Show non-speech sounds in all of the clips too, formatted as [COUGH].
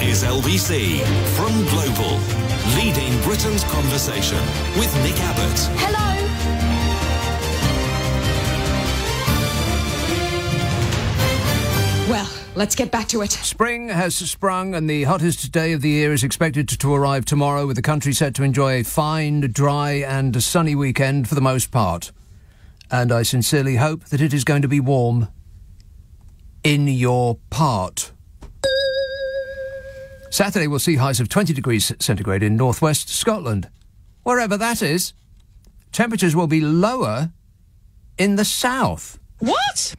is LBC from Global, leading Britain's conversation with Nick Abbot. Hello. Well, let's get back to it. Spring has sprung, and the hottest day of the year is expected to arrive tomorrow, with the country set to enjoy a fine, dry, and sunny weekend for the most part. And I sincerely hope that it is going to be warm in your part. Saturday will see highs of 20 degrees centigrade in northwest Scotland. Wherever that is, temperatures will be lower in the south. What?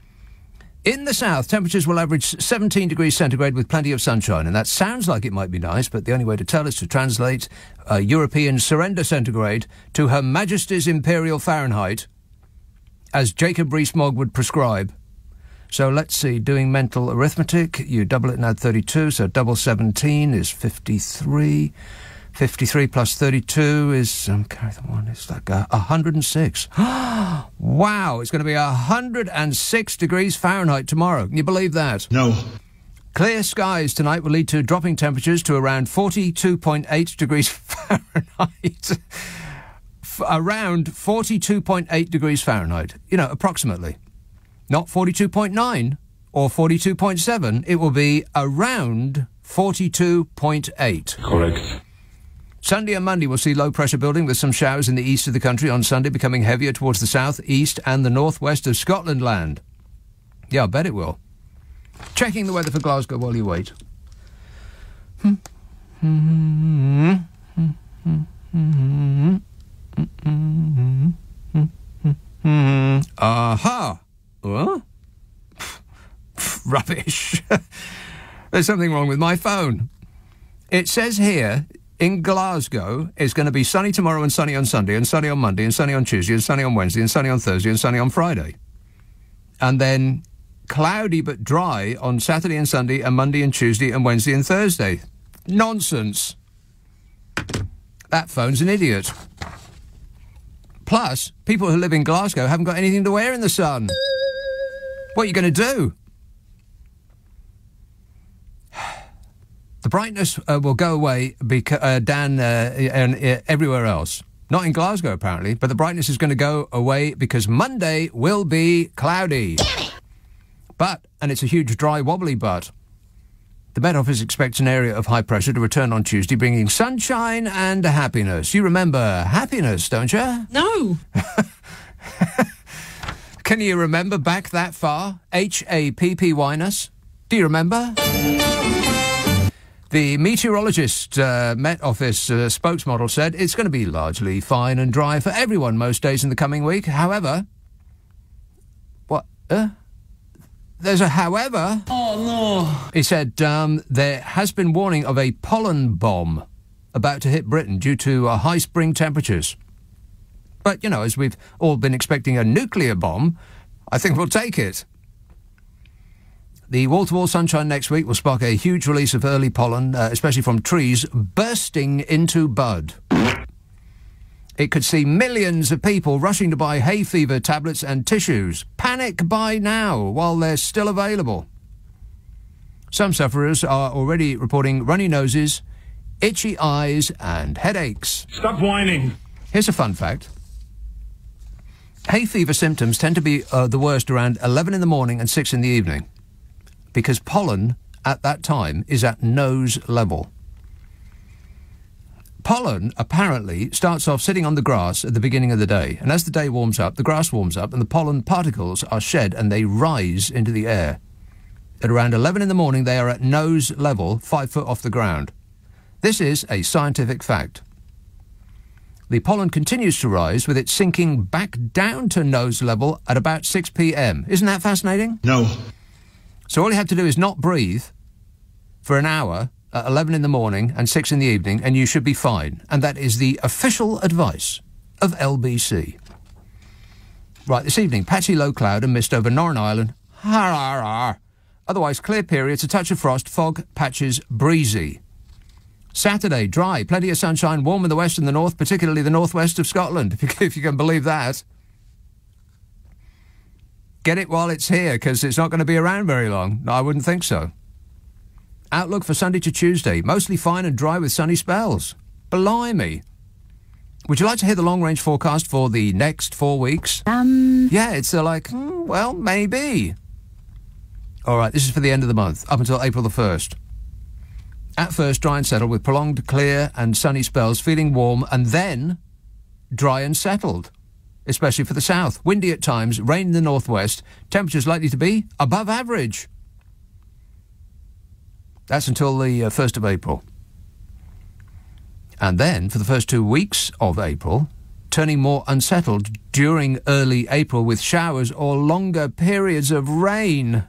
In the south, temperatures will average 17 degrees centigrade with plenty of sunshine, and that sounds like it might be nice, but the only way to tell is to translate uh, European surrender centigrade to Her Majesty's Imperial Fahrenheit, as Jacob Rees-Mogg would prescribe. So let's see, doing mental arithmetic, you double it and add 32, so double 17 is 53. 53 plus 32 is, um, carry the one, it's like uh, 106. [GASPS] wow, it's going to be 106 degrees Fahrenheit tomorrow. Can you believe that? No. Clear skies tonight will lead to dropping temperatures to around 42.8 degrees [LAUGHS] Fahrenheit. Around 42.8 degrees Fahrenheit. You know, approximately. Not 42.9 or 42.7. It will be around 42.8. Correct. Sunday and Monday will see low pressure building with some showers in the east of the country on Sunday, becoming heavier towards the south, east, and the northwest of Scotland land. Yeah, I bet it will. Checking the weather for Glasgow while you wait. [LAUGHS] Aha! What? Rubbish. There's something wrong with my phone. It says here in Glasgow it's going to be sunny tomorrow and sunny on Sunday and sunny on Monday and sunny on Tuesday and sunny on Wednesday and sunny on Thursday and sunny on Friday. And then cloudy but dry on Saturday and Sunday and Monday and Tuesday and Wednesday and Thursday. Nonsense. That phone's an idiot. Plus, people who live in Glasgow haven't got anything to wear in the sun. What are you going to do? The brightness uh, will go away beca- uh, down uh, and, uh, everywhere else. Not in Glasgow, apparently, but the brightness is going to go away because Monday will be cloudy. But, and it's a huge dry, wobbly but, the Met Office expects an area of high pressure to return on Tuesday, bringing sunshine and happiness. You remember happiness, don't you? No. [LAUGHS] Can you remember back that far? H A P P Y-ness? Do you remember? The meteorologist, uh, Met Office uh, spokesmodel said it's going to be largely fine and dry for everyone most days in the coming week. However, what? Uh? There's a however. Oh no. He said um, there has been warning of a pollen bomb about to hit Britain due to uh, high spring temperatures. But, you know, as we've all been expecting a nuclear bomb, I think we'll take it. The wall to wall sunshine next week will spark a huge release of early pollen, uh, especially from trees bursting into bud. It could see millions of people rushing to buy hay fever tablets and tissues. Panic buy now while they're still available. Some sufferers are already reporting runny noses, itchy eyes, and headaches. Stop whining. Here's a fun fact. Hay fever symptoms tend to be uh, the worst around 11 in the morning and 6 in the evening because pollen at that time is at nose level. Pollen apparently starts off sitting on the grass at the beginning of the day, and as the day warms up, the grass warms up, and the pollen particles are shed and they rise into the air. At around 11 in the morning, they are at nose level, five foot off the ground. This is a scientific fact. The pollen continues to rise with it sinking back down to nose level at about 6 p.m. Isn't that fascinating? No. So all you have to do is not breathe for an hour at 11 in the morning and 6 in the evening, and you should be fine. And that is the official advice of LBC. Right, this evening, patchy low cloud and mist over Northern Ireland. Har, har, har. Otherwise, clear periods, a touch of frost, fog, patches, breezy. Saturday, dry, plenty of sunshine, warm in the west and the north, particularly the northwest of Scotland, [LAUGHS] if you, can believe that. Get it while it's here, because it's not going to be around very long. I wouldn't think so. Outlook for Sunday to Tuesday. Mostly fine and dry with sunny spells. Blimey. Would you like to hear the long range forecast for the next four weeks? Um, Yeah, it's uh, like, hmm, well, maybe. All right, this is for the end of the month, up until April the 1st. At first, dry and settled with prolonged clear and sunny spells, feeling warm, and then dry and settled, especially for the south. Windy at times, rain in the northwest, temperatures likely to be above average. That's until the uh, 1st of April. And then, for the first two weeks of April, turning more unsettled during early April with showers or longer periods of rain.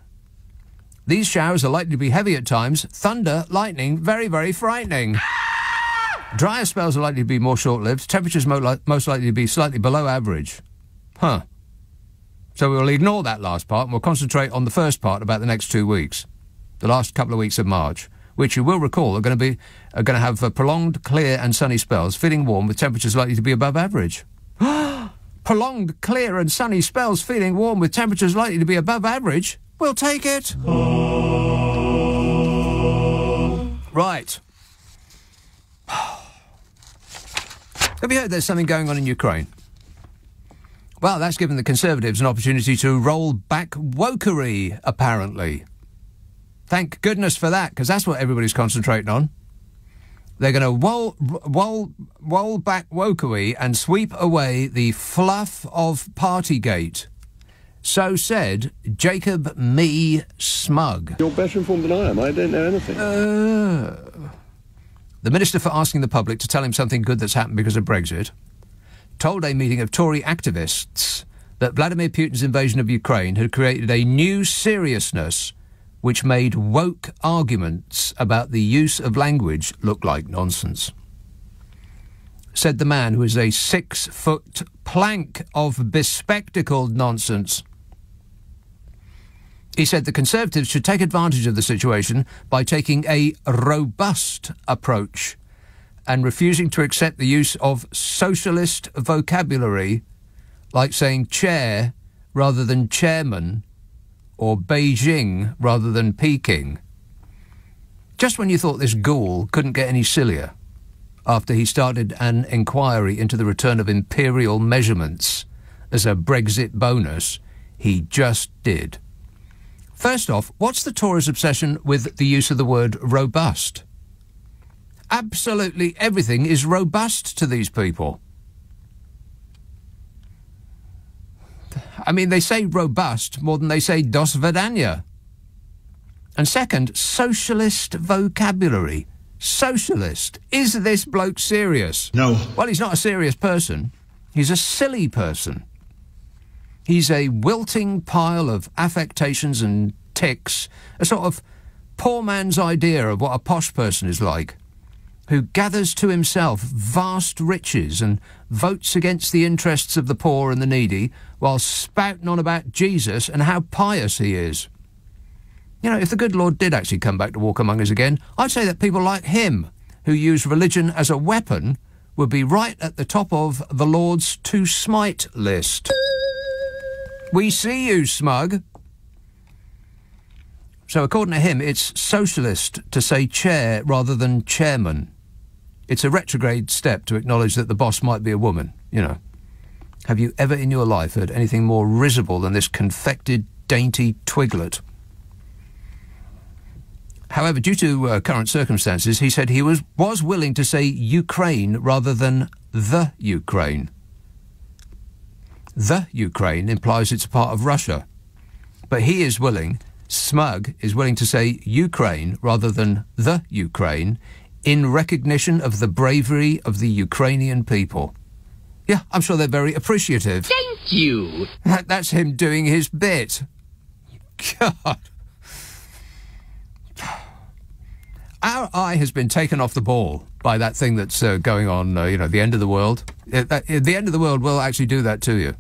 These showers are likely to be heavy at times, thunder, lightning, very, very frightening. Drier spells are likely to be more short lived, temperatures mo- li- most likely to be slightly below average. Huh. So we'll ignore that last part and we'll concentrate on the first part about the next two weeks, the last couple of weeks of March, which you will recall are going to be are going to have uh, prolonged clear and sunny spells, feeling warm with temperatures likely to be above average. [GASPS] prolonged clear and sunny spells, feeling warm with temperatures likely to be above average. We'll take it. Right. [SIGHS] Have you heard there's something going on in Ukraine? Well, that's given the Conservatives an opportunity to roll back wokery, apparently. Thank goodness for that, because that's what everybody's concentrating on. They're going to roll, roll, roll back wokery and sweep away the fluff of Partygate. So said Jacob Me Smug. You're better informed than I am. I don't know anything. Uh, the Minister for asking the public to tell him something good that's happened because of Brexit told a meeting of Tory activists that Vladimir Putin's invasion of Ukraine had created a new seriousness which made woke arguments about the use of language look like nonsense. Said the man who is a six foot plank of bespectacled nonsense. He said the Conservatives should take advantage of the situation by taking a robust approach and refusing to accept the use of socialist vocabulary like saying chair rather than chairman or Beijing rather than Peking. Just when you thought this ghoul couldn't get any sillier, after he started an inquiry into the return of imperial measurements as a Brexit bonus, he just did. First off, what's the Tories' obsession with the use of the word robust? Absolutely everything is robust to these people. I mean, they say robust more than they say dos vidania. And second, socialist vocabulary. Socialist. Is this bloke serious? No. Well, he's not a serious person. He's a silly person. He's a wilting pile of affectations and tics, a sort of poor man's idea of what a posh person is like, who gathers to himself vast riches and votes against the interests of the poor and the needy while spouting on about Jesus and how pious he is. You know, if the good Lord did actually come back to walk among us again, I'd say that people like him, who use religion as a weapon, would be right at the top of the Lord's to smite list. We see you, smug. So, according to him, it's socialist to say chair rather than chairman. It's a retrograde step to acknowledge that the boss might be a woman, you know. Have you ever in your life heard anything more risible than this confected, dainty twiglet? However, due to uh, current circumstances, he said he was, was willing to say Ukraine rather than the Ukraine. The Ukraine implies it's a part of Russia. But he is willing, Smug is willing to say Ukraine rather than the Ukraine in recognition of the bravery of the Ukrainian people. Yeah, I'm sure they're very appreciative. Thank you. That, [LAUGHS] that's him doing his bit. God. Our eye has been taken off the ball by that thing that's uh, going on, uh, you know, the end of the world. Uh, that, uh, the end of the world will actually do that to you.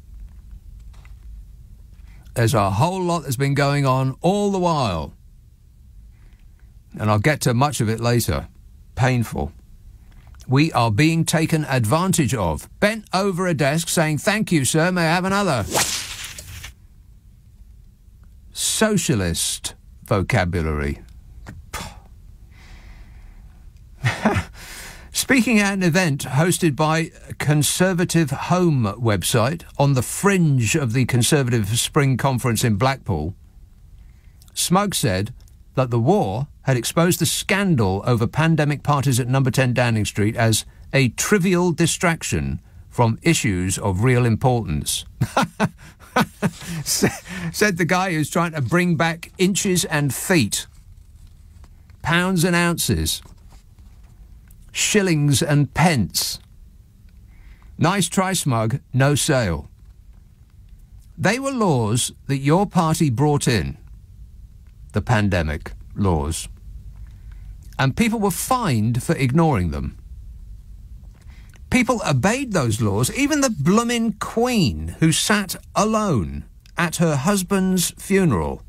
There's a whole lot that's been going on all the while. And I'll get to much of it later. Painful. We are being taken advantage of. Bent over a desk saying, Thank you, sir, may I have another? Socialist vocabulary. [LAUGHS] Speaking at an event hosted by Conservative Home website on the fringe of the Conservative Spring Conference in Blackpool, Smug said that the war had exposed the scandal over pandemic parties at number 10 Downing Street as a trivial distraction from issues of real importance. [LAUGHS] said the guy who's trying to bring back inches and feet, pounds and ounces, shillings and pence. Nice try, Smug, no sale. They were laws that your party brought in, the pandemic laws, and people were fined for ignoring them. People obeyed those laws, even the bloomin' Queen, who sat alone at her husband's funeral.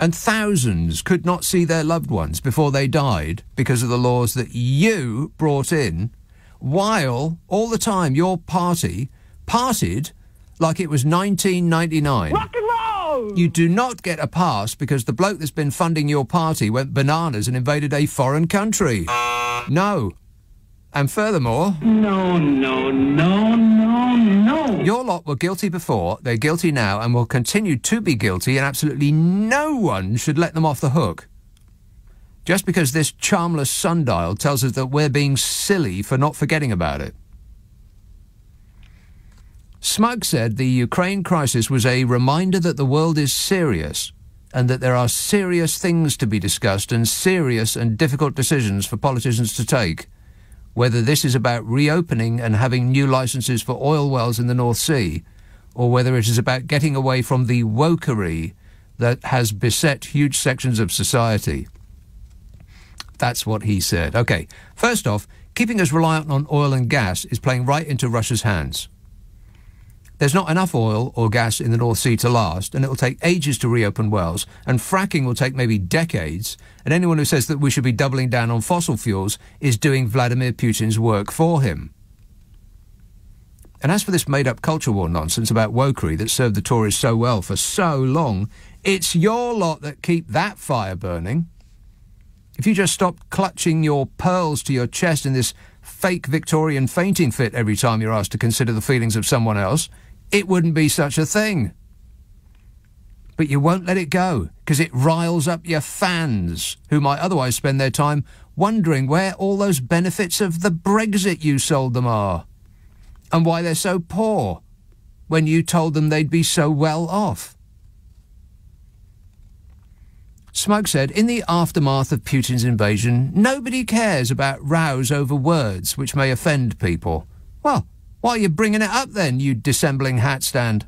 And thousands could not see their loved ones before they died because of the laws that you brought in, while all the time your party partied like it was 1999. Rock and roll! You do not get a pass because the bloke that's been funding your party went bananas and invaded a foreign country. No. And furthermore, No, no, no, no, no. your lot were guilty before, they're guilty now, and will continue to be guilty, and absolutely no one should let them off the hook. Just because this charmless sundial tells us that we're being silly for not forgetting about it. Smug said the Ukraine crisis was a reminder that the world is serious and that there are serious things to be discussed and serious and difficult decisions for politicians to take. Whether this is about reopening and having new licenses for oil wells in the North Sea, or whether it is about getting away from the wokery that has beset huge sections of society. That's what he said. Okay, first off, keeping us reliant on oil and gas is playing right into Russia's hands. There's not enough oil or gas in the North Sea to last, and it will take ages to reopen wells, and fracking will take maybe decades, and anyone who says that we should be doubling down on fossil fuels is doing Vladimir Putin's work for him. And as for this made up culture war nonsense about wokery that served the Tories so well for so long, it's your lot that keep that fire burning. If you just stopped clutching your pearls to your chest in this fake Victorian fainting fit every time you're asked to consider the feelings of someone else, it wouldn't be such a thing. But you won't let it go because it riles up your fans who might otherwise spend their time wondering where all those benefits of the Brexit you sold them are and why they're so poor when you told them they'd be so well off. Smug said, in the aftermath of Putin's invasion, nobody cares about rows over words which may offend people. Well, why are you bringing it up then, you dissembling hat stand?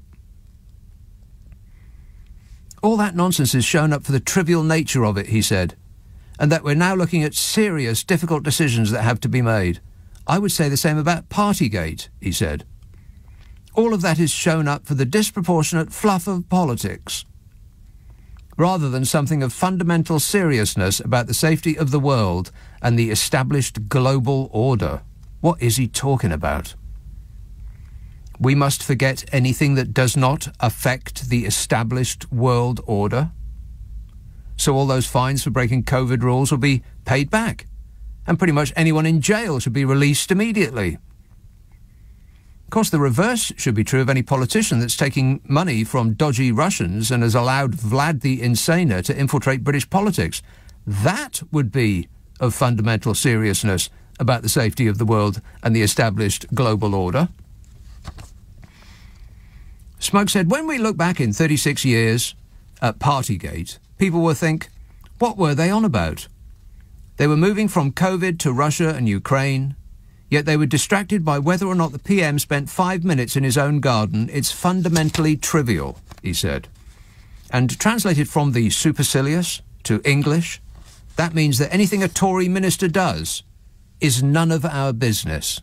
All that nonsense is shown up for the trivial nature of it, he said, and that we're now looking at serious, difficult decisions that have to be made. I would say the same about Partygate, he said. All of that is shown up for the disproportionate fluff of politics rather than something of fundamental seriousness about the safety of the world and the established global order. What is he talking about? We must forget anything that does not affect the established world order. So all those fines for breaking COVID rules will be paid back, and pretty much anyone in jail should be released immediately. Of course, the reverse should be true of any politician that's taking money from dodgy Russians and has allowed Vlad the Insaner to infiltrate British politics. That would be of fundamental seriousness about the safety of the world and the established global order. Smug said, when we look back in 36 years at Partygate, people will think, what were they on about? They were moving from COVID to Russia and Ukraine, yet they were distracted by whether or not the PM spent five minutes in his own garden. It's fundamentally trivial, he said. And translated from the supercilious to English, that means that anything a Tory minister does is none of our business.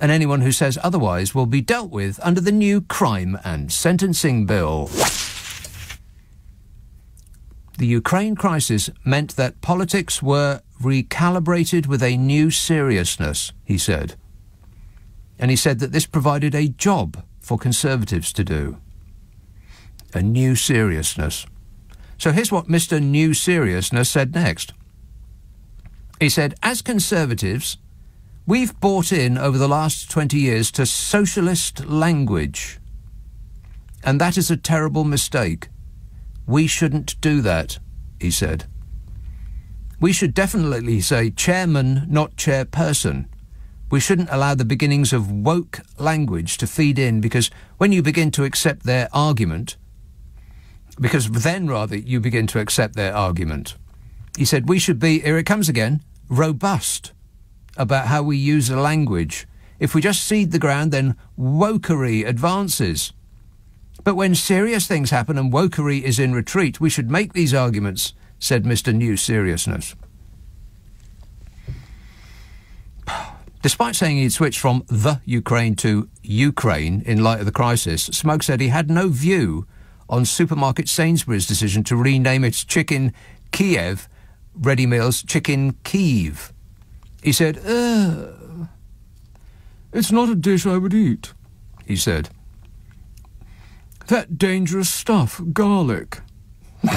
And anyone who says otherwise will be dealt with under the new Crime and Sentencing Bill. The Ukraine crisis meant that politics were recalibrated with a new seriousness, he said. And he said that this provided a job for Conservatives to do. A new seriousness. So here's what Mr. New Seriousness said next. He said, as conservatives, we've bought in over the last 20 years to socialist language. And that is a terrible mistake. We shouldn't do that, he said. We should definitely say chairman, not chairperson. We shouldn't allow the beginnings of woke language to feed in because when you begin to accept their argument, because then rather you begin to accept their argument. He said we should be, here it comes again, robust about how we use the language. If we just cede the ground, then wokery advances. But when serious things happen and wokery is in retreat, we should make these arguments, said Mr. New Seriousness. Despite saying he'd switched from the Ukraine to Ukraine in light of the crisis, Smug said he had no view on supermarket Sainsbury's decision to rename its chicken Kiev ready meals chicken Kiev. He said, uh, It's not a dish I would eat, he said. That dangerous stuff, garlic. [LAUGHS]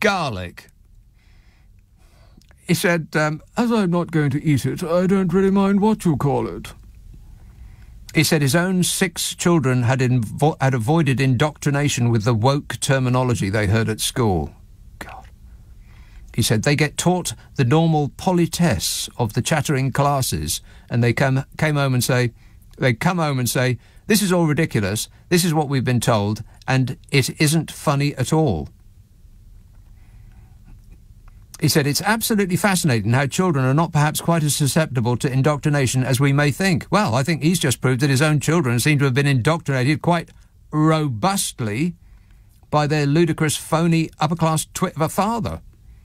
garlic. He said, um, As I'm not going to eat it, I don't really mind what you call it. He said his own six children had, had avoided indoctrination with the woke terminology they heard at school. He said they get taught the normal politesse of the chattering classes, and they come, came home and say, they come home and say, this is all ridiculous, this is what we've been told, and it isn't funny at all. He said, It's absolutely fascinating how children are not perhaps quite as susceptible to indoctrination as we may think. Well, I think he's just proved that his own children seem to have been indoctrinated quite robustly by their ludicrous, phony, upper class twit of a father.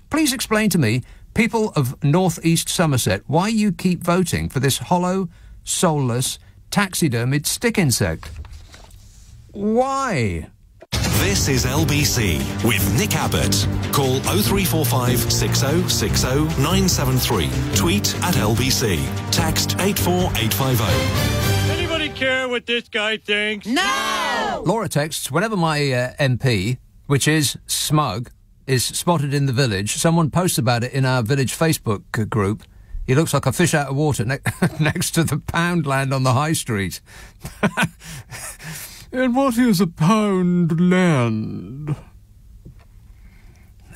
Please explain to me, people of North East Somerset, why you keep voting for this hollow, soulless, taxidermied stick insect. Why? This is LBC with Nick Abbot. Call 0345 6060 973. Tweet at LBC. Text 84850. Anybody care what this guy thinks? No! Laura texts, whenever my uh, MP, which is smug, is spotted in the village, someone posts about it in our village Facebook group. He looks like a fish out of water ne- [LAUGHS] next to the Poundland on the high street. [LAUGHS] and what is a pound land?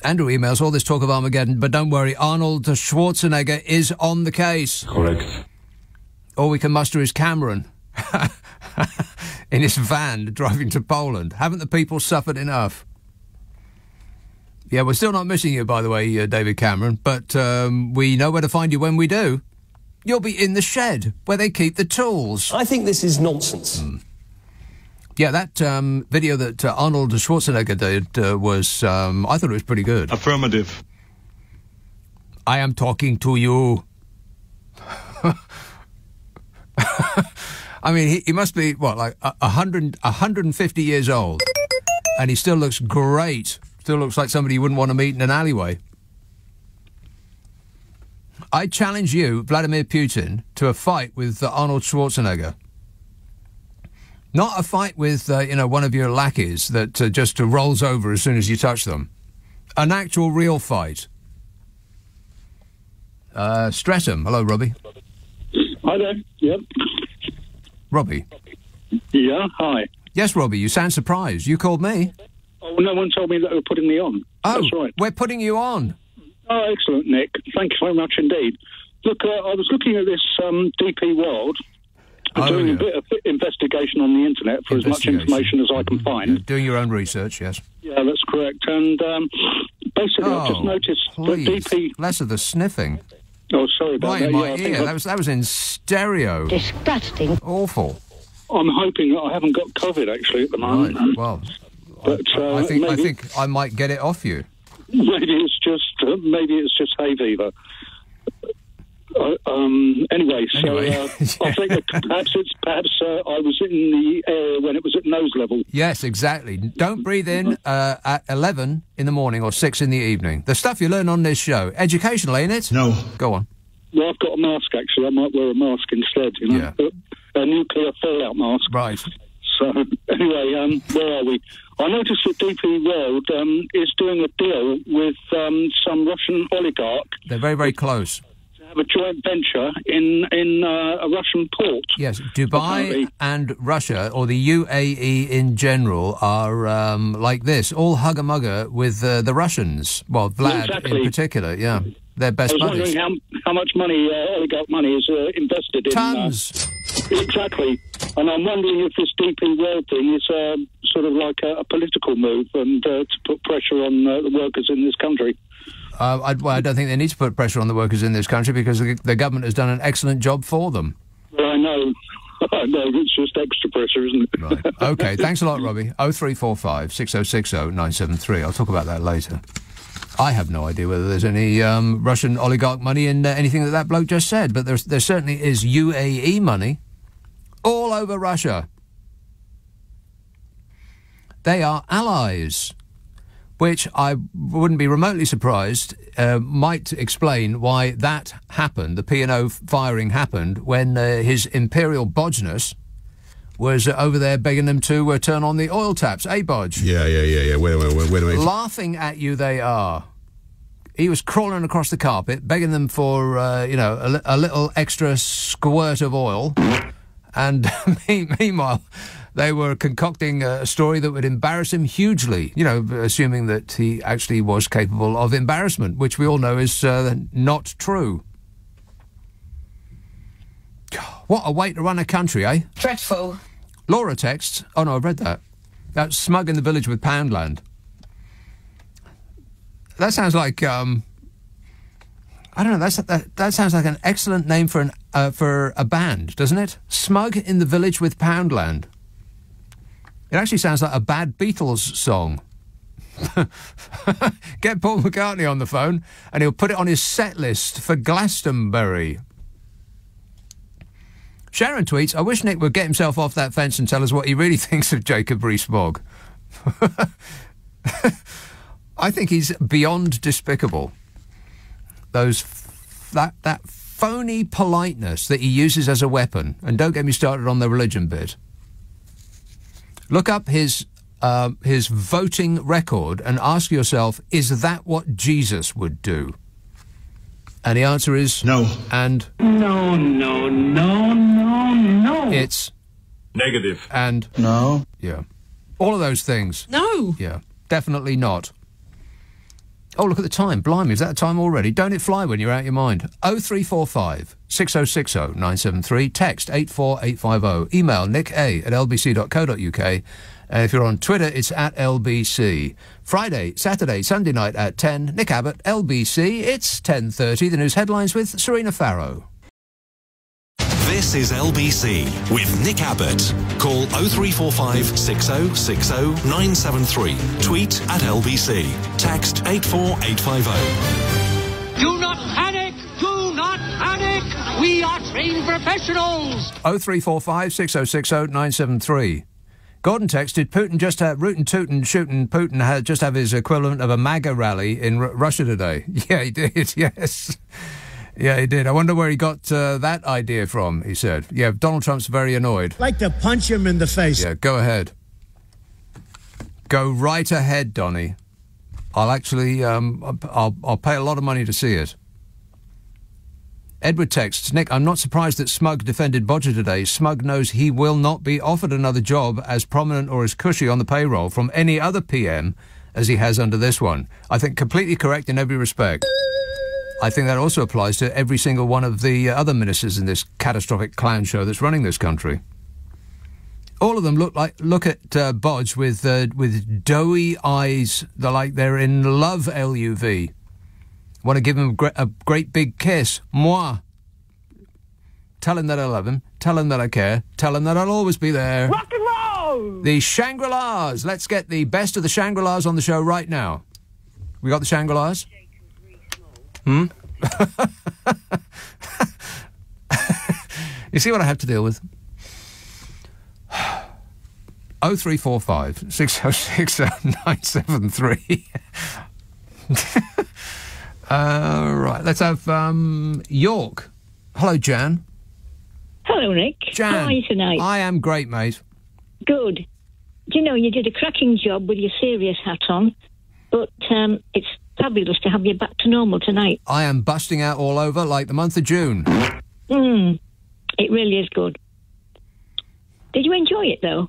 Andrew emails all this talk of Armageddon, but don't worry, Arnold Schwarzenegger is on the case. Correct. All we can muster is Cameron [LAUGHS] in his van driving to Poland. Haven't the people suffered enough? Yeah, we're still not missing you, by the way, uh, David Cameron, but um, we know where to find you when we do. You'll be in the shed where they keep the tools. I think this is nonsense. Yeah, that um, video that uh, Arnold Schwarzenegger did uh, was, um, I thought it was pretty good. Affirmative. I am talking to you. [LAUGHS] I mean, he, he must be, what, like a, a hundred, 150 years old. And he still looks great. Still looks like somebody you wouldn't want to meet in an alleyway. I challenge you, Vladimir Putin, to a fight with uh, Arnold Schwarzenegger. Not a fight with, uh, you know, one of your lackeys that uh, just uh, rolls over as soon as you touch them. An actual real fight. Uh, Streatham. Hello, Robbie. Hi there. Yep. Robbie. Yeah. Hi. Yes, Robbie, you sound surprised. You called me. Oh, no one told me that they were putting me on. Oh, That's right. we're putting you on. Oh, excellent, Nick. Thank you very much indeed. Look, uh, I was looking at this um, DP World and Oh, doing yeah. a bit of investigation on the internet for as much information as I can Yeah, find. doing your own research, yes. Yeah, that's correct. And um, basically, I've just Oh, noticed please. that DP. Less of the sniffing. Oh, sorry about Right that. in my I think ear. I- That was, that was in stereo. Disgusting. Awful. I'm hoping that I haven't got COVID actually at the moment. Right. moment. Well, But I, uh, I think I think I might get it off you. maybe it's just uh, maybe it's just hay fever. Uh, um, anyway, so Anyway, uh, [LAUGHS] I think perhaps it's perhaps uh, I was in the area when it was at nose level. Yes, exactly. Don't breathe in uh, at 11 in the morning or 6 in the evening. The stuff you learn on this show. Educational, ain't it? No. Go on. Well, I've got a mask actually. I might wear a mask instead. You know, Yeah. a, a nuclear fallout mask. Right. So [LAUGHS] anyway, um, where are we? I noticed that DP World um, is doing a deal with um, some Russian oligarch They're very, very close. to have a joint venture in in uh, a Russian port. Yes, Dubai Apparently. and Russia, or the UAE in general, are um, like this, all hugger mugger with uh, the Russians. Well, Vlad Exactly. in particular, yeah. They're I best was buddies. wondering how, how much money uh, oligarch money is uh, invested in. uh, Tons. Exactly. And I'm wondering if this World thing is uh, sort of like a, a political move and uh, to put pressure on uh, the workers in this country. Uh, I, well, I don't think they need to put pressure on the workers in this country because the, the government has done an excellent job for them. Well, I know. [LAUGHS] I know. It's just extra pressure, isn't it? Right. Okay. Thanks a lot, Robbie. 0345 6060 973. I'll talk about that later. I have no idea whether there's any um, Russian oligarch money in uh, anything that that bloke just said, but there certainly is UAE money all over Russia. They are allies, which I wouldn't be remotely surprised uh, might explain why that happened. The P&O firing happened when uh, his imperial bodgeness was uh, over there begging them to uh, turn on the oil taps. Eh, Bodge? Yeah, yeah, yeah, yeah. Wait a minute, wait, wait a minute. Laughing at you, they are. He was crawling across the carpet, begging them for, uh, you know, a, a little extra squirt of oil. And [LAUGHS] meanwhile, they were concocting a story that would embarrass him hugely, you know, assuming that he actually was capable of embarrassment, which we all know is uh, not true. [SIGHS] What a way to run a country, eh? Dreadful. Laura texts. Oh no, I've read that. That's smug in the village with Poundland. That sounds like um. I don't know. That's that, that sounds like an excellent name for an uh, for a band, doesn't it? Smug in the village with Poundland. It actually sounds like a bad Beatles song. [LAUGHS] Get Paul McCartney on the phone, and he'll put it on his set list for Glastonbury. Sharon tweets, I wish Nick would get himself off that fence and tell us what he really [LAUGHS] thinks of Jacob Rees-Mogg. [LAUGHS] I think he's beyond despicable. Those that that phony politeness that he uses as a weapon, and don't get me started on the religion bit. Look up his uh, his voting record and ask yourself, is that what Jesus would do? And the answer is No. And No, no, no, no, no. it's Negative. and No. yeah, all of those things. No. Yeah, definitely not. Oh, look at the time. Blimey, is that time already? Don't it fly when you're out of your mind? 0345 6060 973. Text 84850. Email nick a at lbc.co.uk. And uh, if you're on Twitter, it's at LBC. Friday, Saturday, Sunday night at 10. Nick Abbot, LBC. It's 10.30. The news headlines with Serena Farrow. This is LBC with Nick Abbot. Call 0345 6060 973. Tweet at LBC. Text 84850. Do not panic! Do not panic! We are trained professionals! 0345 6060 973. Gordon texted Putin just had rootin' tootin' shootin' Putin had just have his equivalent of a MAGA rally in R- Russia today. [LAUGHS] Yeah, he did. [LAUGHS] Yes. Yeah, he did. I wonder where he got uh, that idea from, he said. Yeah, Donald Trump's very annoyed. like to punch him in the face. Yeah, go ahead. Go right ahead, Donny. I'll actually, um, I'll, I'll pay a lot of money to see it. Edward texts, Nick, I'm not surprised that Smug defended Bodger today. Smug knows he will not be offered another job as prominent or as cushy on the payroll from any other PM as he has under this one. I think completely correct in every respect. I think that also applies to every single one of the uh, other ministers in this catastrophic clown show that's running this country. All of them look like look at uh, Bodge with uh, with doughy eyes. They're like they're in love. Luv want to give him a, gre- a great big kiss. Moi. Tell him that I love him. Tell him that I care. Tell him that I'll always be there. Rock and roll! The Shangri La's. Let's get the best of the Shangri La's on the show right now. We got the Shangri La's. Hmm. [LAUGHS] you see what I have to deal with. [SIGHS] 0345 606 973. Uh, [LAUGHS] right, let's have um, York. Hello, Jan. Hello, Nick. Jan. How are you tonight? I am great, mate. Good. do you know, you did a cracking job with your serious hat on, but um, it's fabulous to have you back to normal tonight. I am busting out all over like the month of June. Mm, it really is good. Did you enjoy it though?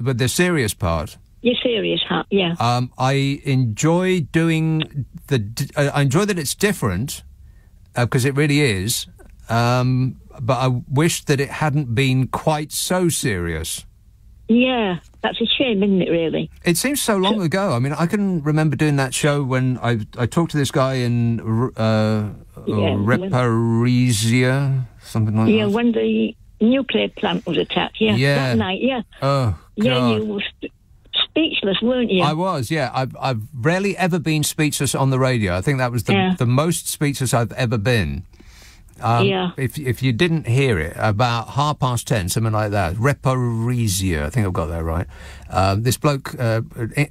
But the serious part, Your serious hat, yeah. um, I enjoy doing the. I enjoy that it's different because it really is. Um, but I wish that it hadn't been quite so serious. Yeah, that's a shame, isn't it, really? It seems so long ago. I mean, I can remember doing that show when I I talked to this guy in uh, uh, Yeah, Reparisia, something like yeah, that. Yeah, when the nuclear plant was attacked, yeah. Yeah. That night, yeah. Oh, God. Yeah, you were speechless, weren't you? I was, yeah. I've, I've rarely ever been speechless on the radio. I think that was the, Yeah. the most speechless I've ever been. Um, Yeah. If, if you didn't hear it, about half past ten, something like that, Reparisia, I think I've got that right. Um, this bloke, uh,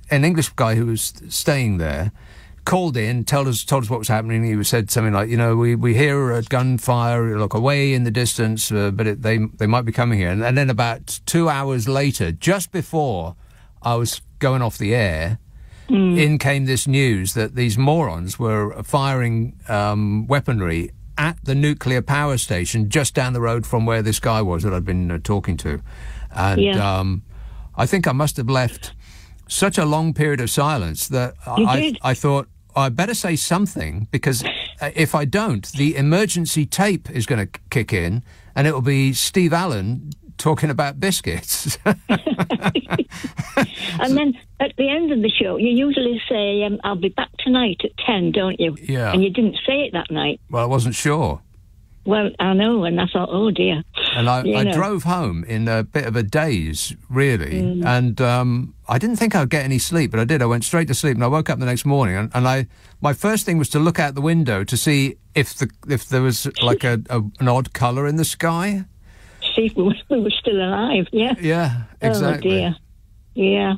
an English guy who was staying there, called in, told us told us what was happening. He said something like, you know, we, we hear a gunfire, look away in the distance, uh, but it, they they might be coming here. And, and then about two hours later, just before I was going off the air, in came this news that these morons were firing um, weaponry at the nuclear power station just down the road from where this guy was that I'd been uh, talking to. And Yeah. um, I think I must have left such a long period of silence that You I, did. I thought I better say something because uh, if I don't, the emergency tape is going to kick in and it will be Steve Allen talking about biscuits. [LAUGHS] and then at the end of the show, you usually say, um, I'll be back tonight at 10, don't you? Yeah. And you didn't say it that night. well, I wasn't sure. Well, I know, and I thought, oh dear. And I, I drove home in a bit of a daze, really. And um, I didn't think I'd get any sleep, but I did. I went straight to sleep, and I woke up the next morning. And, and I, my first thing was to look out the window to see if the if there was like a, a an odd colour in the sky. See if [LAUGHS] we were, still alive, yeah? Yeah, exactly. Oh dear. Yeah.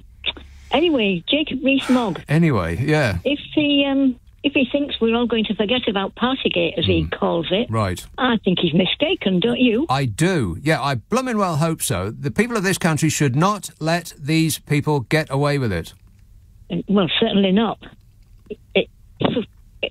Anyway, Jacob Rees-Mogg, Anyway, yeah, if he um, if he thinks we're all going to forget about Partygate, as he calls it, Hmm. right. I think he's mistaken, don't you? I do. Yeah, I blooming well hope so. The people of this country should not let these people get away with it. Well, certainly not. It,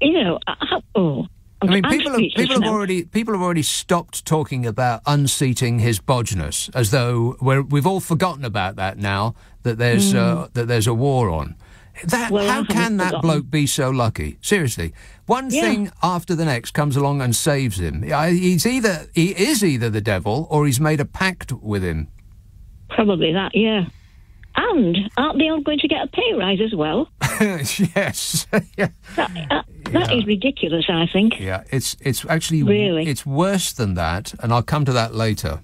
you know, I- oh. I mean, people have, people have already people have already stopped talking about unseating his bodgeness, as though we're, we've all forgotten about that now. That there's uh, that there's a war on. That Hmm. Well, how can that bloke be so lucky? Seriously, one Yeah. thing after the next comes along and saves him. He's either he is either the devil or he's made a pact with him. Probably that, yeah. And aren't they all going to get a pay rise as well? [LAUGHS] yes, [LAUGHS] yeah. That, uh, that is ridiculous, I think. yeah. It's it's actually Really? it's worse than that, and I'll come to that later.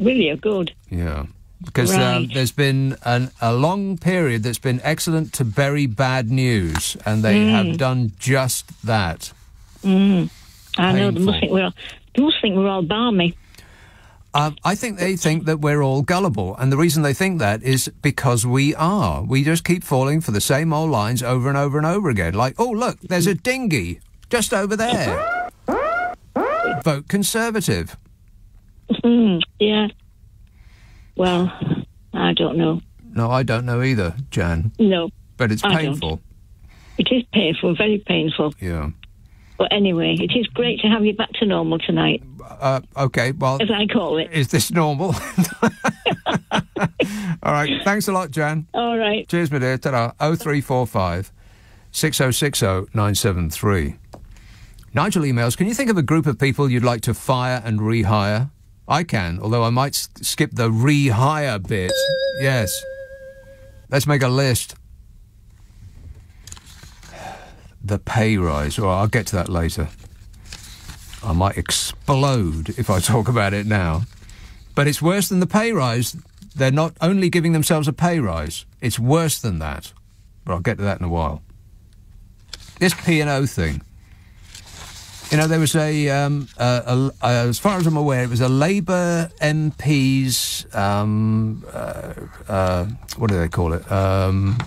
Really a good. Yeah. Because um, there's been an, a long period that's been excellent to bury bad news, and they Mm. have done just that. I know they must think we're all, they must think we're all barmy. Um, I think they think that we're all gullible, and the reason they think that is because we are. We just keep falling for the same old lines over and over and over again. Like, oh, look, there's a dinghy just over there. Vote Conservative. Mm, yeah. Well, I don't know. No, I don't know either, Jan, No, but it's painful. it is painful, very painful. Yeah. But anyway, it is great to have you back to normal tonight, Uh, okay, well, as I call it. is this normal? [LAUGHS] All right. Thanks a lot, Jan. All right. Cheers, my dear. Ta-da. 0345 6060 973. Nigel emails, can you think of a group of people you'd like to fire and rehire? I can, although I might s- skip the rehire bit. Yes. Let's make a list. The pay rise. Well, I'll get to that later. I might explode if I [LAUGHS] talk about it now. But it's worse than the pay rise. They're not only giving themselves a pay rise, it's worse than that. But I'll get to that in a while. This P&O thing. You know, there was a, um, a, a, a, as far as I'm aware, it was a Labour MP's, um, uh, uh, what do they call it? Um,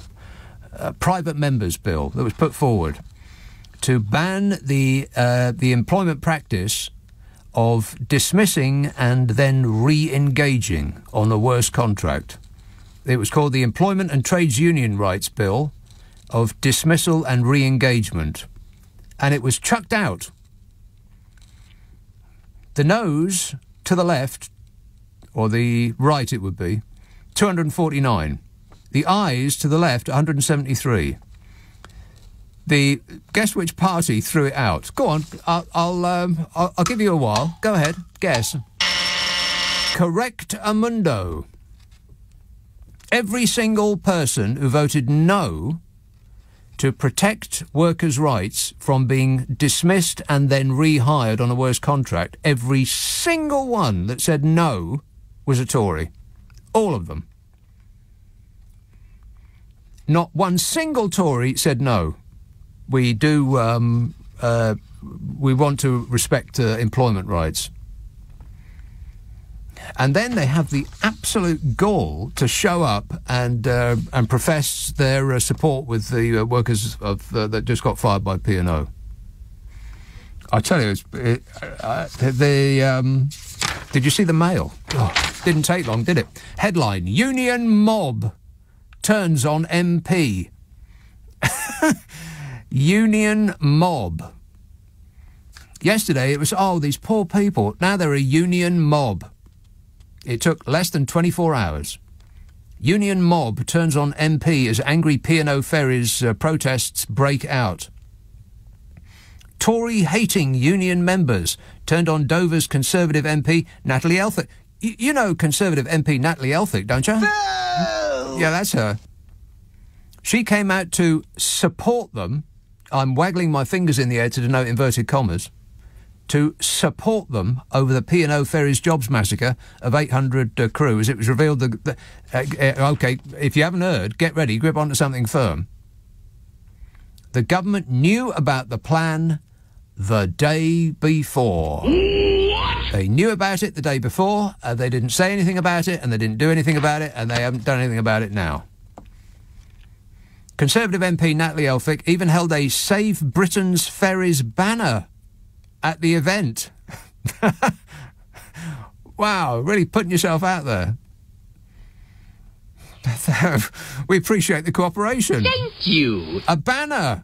a private members bill that was put forward to ban the uh, the employment practice of dismissing and then re-engaging on a worse contract. It was called the Employment and Trades Union Rights Bill of Dismissal and Re Engagement. And it was chucked out. The noes to the left, or the right it would be, 249. The ayes to the left, 173. The guess which party threw it out? Go on, I'll I'll, um, I'll, I'll give you a while. Go ahead, guess. Correct, Amundo. Every single person who voted no to protect workers' rights from being dismissed and then rehired on a worse contract, every single one that said no was a Tory. All of them. Not one single Tory said no. We do, um, uh, we want to respect uh, employment rights. And then they have the absolute gall to show up and uh, and profess their uh, support with the uh, workers of uh, that just got fired by P and O. I tell you, it, the um, did you see the mail? Oh, didn't take long, did it? Headline: Union mob turns on MP. [LAUGHS] union mob. Yesterday it was oh these poor people. Now they're a union mob. It took less than 24 hours. Union mob turns on MP as angry P&O ferries uh, protests break out. Tory hating union members turned on Dover's Conservative MP Natalie Elphicke. Y- you know Conservative MP Natalie Elphicke, don't you? Yeah, that's her. She came out to support them. I'm waggling my fingers in the air to denote inverted commas to support them over the P&O Ferries jobs massacre of 800 uh, crews. It was revealed that, uh, uh, okay, if you haven't heard, get ready, grip onto something firm. The government knew about the plan the day before. What? They knew about it the day before, uh, they didn't say anything about it, and they didn't do anything about it, and they haven't done anything about it now. Conservative MP Natalie Elphicke even held a Save Britain's Ferries banner at the event. [LAUGHS] wow, really putting yourself out there. [LAUGHS] we appreciate the cooperation. Thank you. A banner.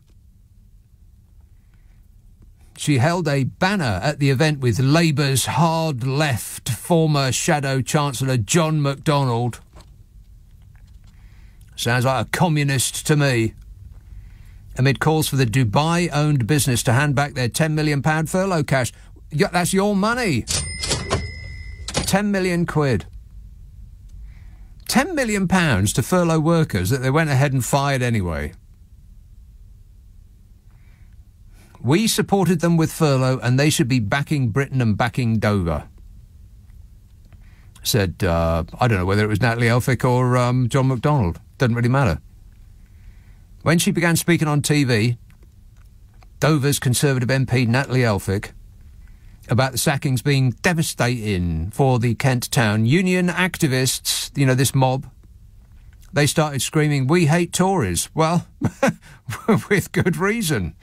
She held a banner at the event with Labour's hard left former Shadow Chancellor John McDonnell. Sounds like a communist to me amid calls for the Dubai owned business to hand back their £10 million furlough cash. That's your money. 10 million quid. 10 million pounds to furlough workers that they went ahead and fired anyway. We supported them with furlough and they should be backing Britain and backing Dover. Said, uh, I don't know whether it was Natalie Elphicke or um, John McDonnell. Doesn't really matter. When she began speaking on TV, Dover's Conservative MP Natalie Elphicke about the sackings being devastating for the Kent town, union activists, you know, this mob, they started screaming, We hate Tories. Well, [LAUGHS] with good reason.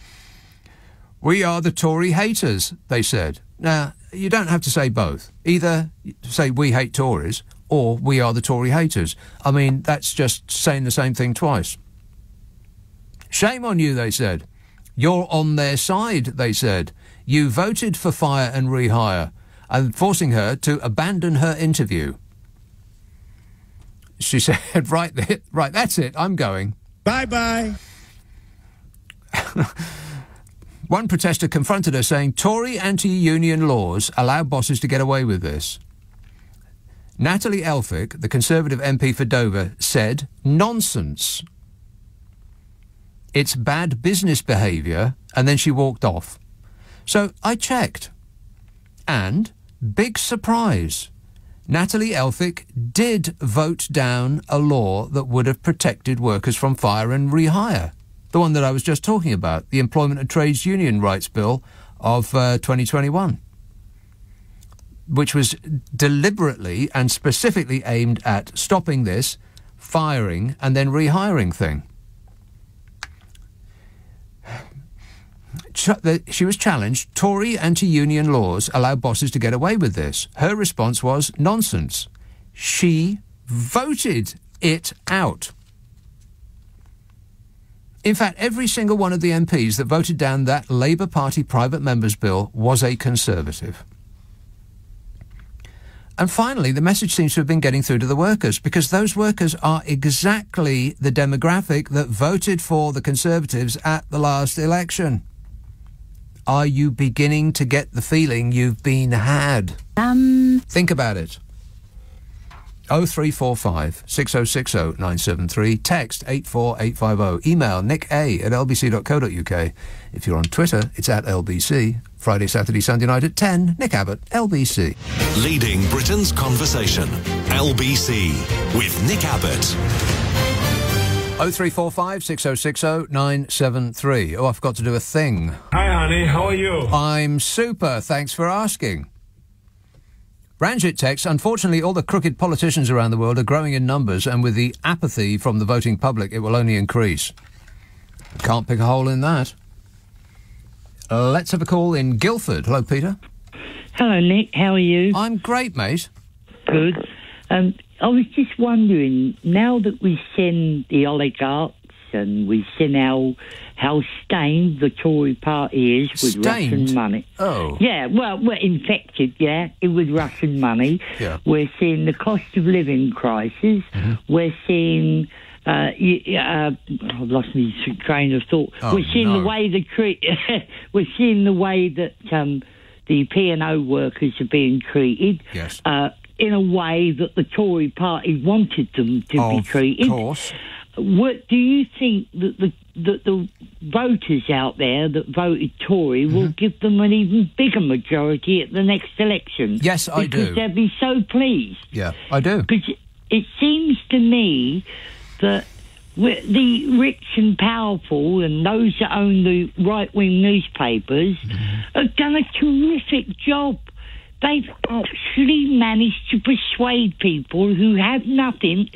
We are the Tory haters, they said. Now, you don't have to say both. Either say we hate Tories or we are the Tory haters. I mean, that's just saying the same thing twice. Shame on you, they said. You're on their side, they said. You voted for fire and rehire, and forcing her to abandon her interview. She [LAUGHS] said, right, [LAUGHS] right, that's it, I'm going. Bye bye. [LAUGHS] One protester confronted her saying Tory anti union laws allow bosses to get away with this. Natalie Elphicke, the Conservative MP for Dover, said, nonsense. It's bad business behaviour, and then she walked off. So I checked. And, big surprise, Natalie Elphicke did vote down a law that would have protected workers from fire and rehire. The one that I was just talking about, the Employment and Trades Union Rights Bill of uh, 2021, which was deliberately and specifically aimed at stopping this firing and then rehiring thing. she was challenged. Tory anti union laws allow bosses to get away with this. Her response was nonsense. She voted it out. In fact, every single one of the MPs that voted down that Labour Party private members bill was a Conservative. And finally, the message seems to have been getting through to the workers because those workers are exactly the demographic that voted for the Conservatives at the last election. Are you beginning to get the feeling you've been had? Um. Think about it. 0345 6060 973. Text 84850. Email nick a at lbc.co.uk. If you're on Twitter, it's at lbc. Friday, Saturday, Sunday night at 10. Nick Abbot, LBC. Leading Britain's conversation. LBC with Nick Abbot. 0345 6060 973. Oh, I forgot to do a thing. Hi, honey. How are you? I'm super. Thanks for asking. Ranjit text, unfortunately, all the crooked politicians around the world are growing in numbers, and with the apathy from the voting public, it will only increase. Can't pick a hole in that. Uh, let's have a call in Guildford. Hello, Peter. Hello, Nick. How are you? I'm great, mate. Good. Um, I was just wondering, now that we've seen the oligarchs and we've seen how how stained the Tory party is with Stained? Russian money. Oh. Yeah, well, we're infected, yeah, with Russian money. Yeah. We're seeing the cost of living crisis. Mm-hmm. We're seeing. Uh, y- uh, I've lost my train of thought. Oh, we're seeing no. the way the treat. [LAUGHS] we're seeing the way that um, the P and O workers are being treated. Yes. Uh, in a way that the Tory party wanted them to be treated. Of course. What do you think that the that the voters out there that voted Tory will Mm-hmm. give them an even bigger majority at the next election? Yes, I because do. they'll be so pleased. Yeah, I do. Because it seems to me that the rich and powerful and those that own the right wing newspapers Mm-hmm. have done a terrific job. They've actually managed to persuade people who have nothing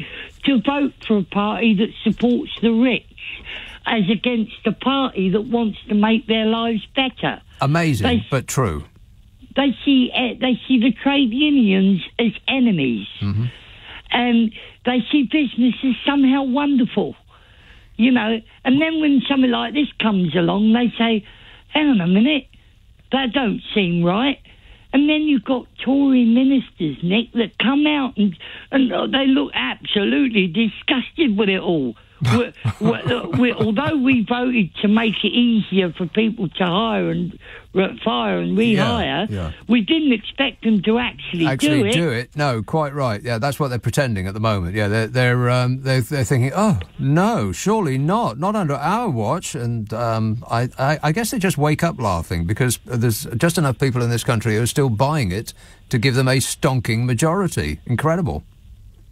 to vote for a party that supports the rich as against a party that wants to make their lives better. Amazing, They- but true. They see eh, they see the trade unions as enemies, and they see business as somehow wonderful, you know. And then when something like this comes along, they say, "Hang on a minute, that don't seem right." And then you've got Tory ministers, Nick, that come out and and they look absolutely disgusted with it all. We're, we're, we although we voted to make it easier for people to hire and fire and rehire, yeah. we didn't expect them to actually, Actually, do it. No, quite right. Yeah, that's what they're pretending at the moment. Yeah, they're they're um, they're, they're thinking, oh no, surely not, not under our watch. And um, I, I I guess they just wake up laughing because there's just enough people in this country who are still buying it to give them a stonking majority. Incredible.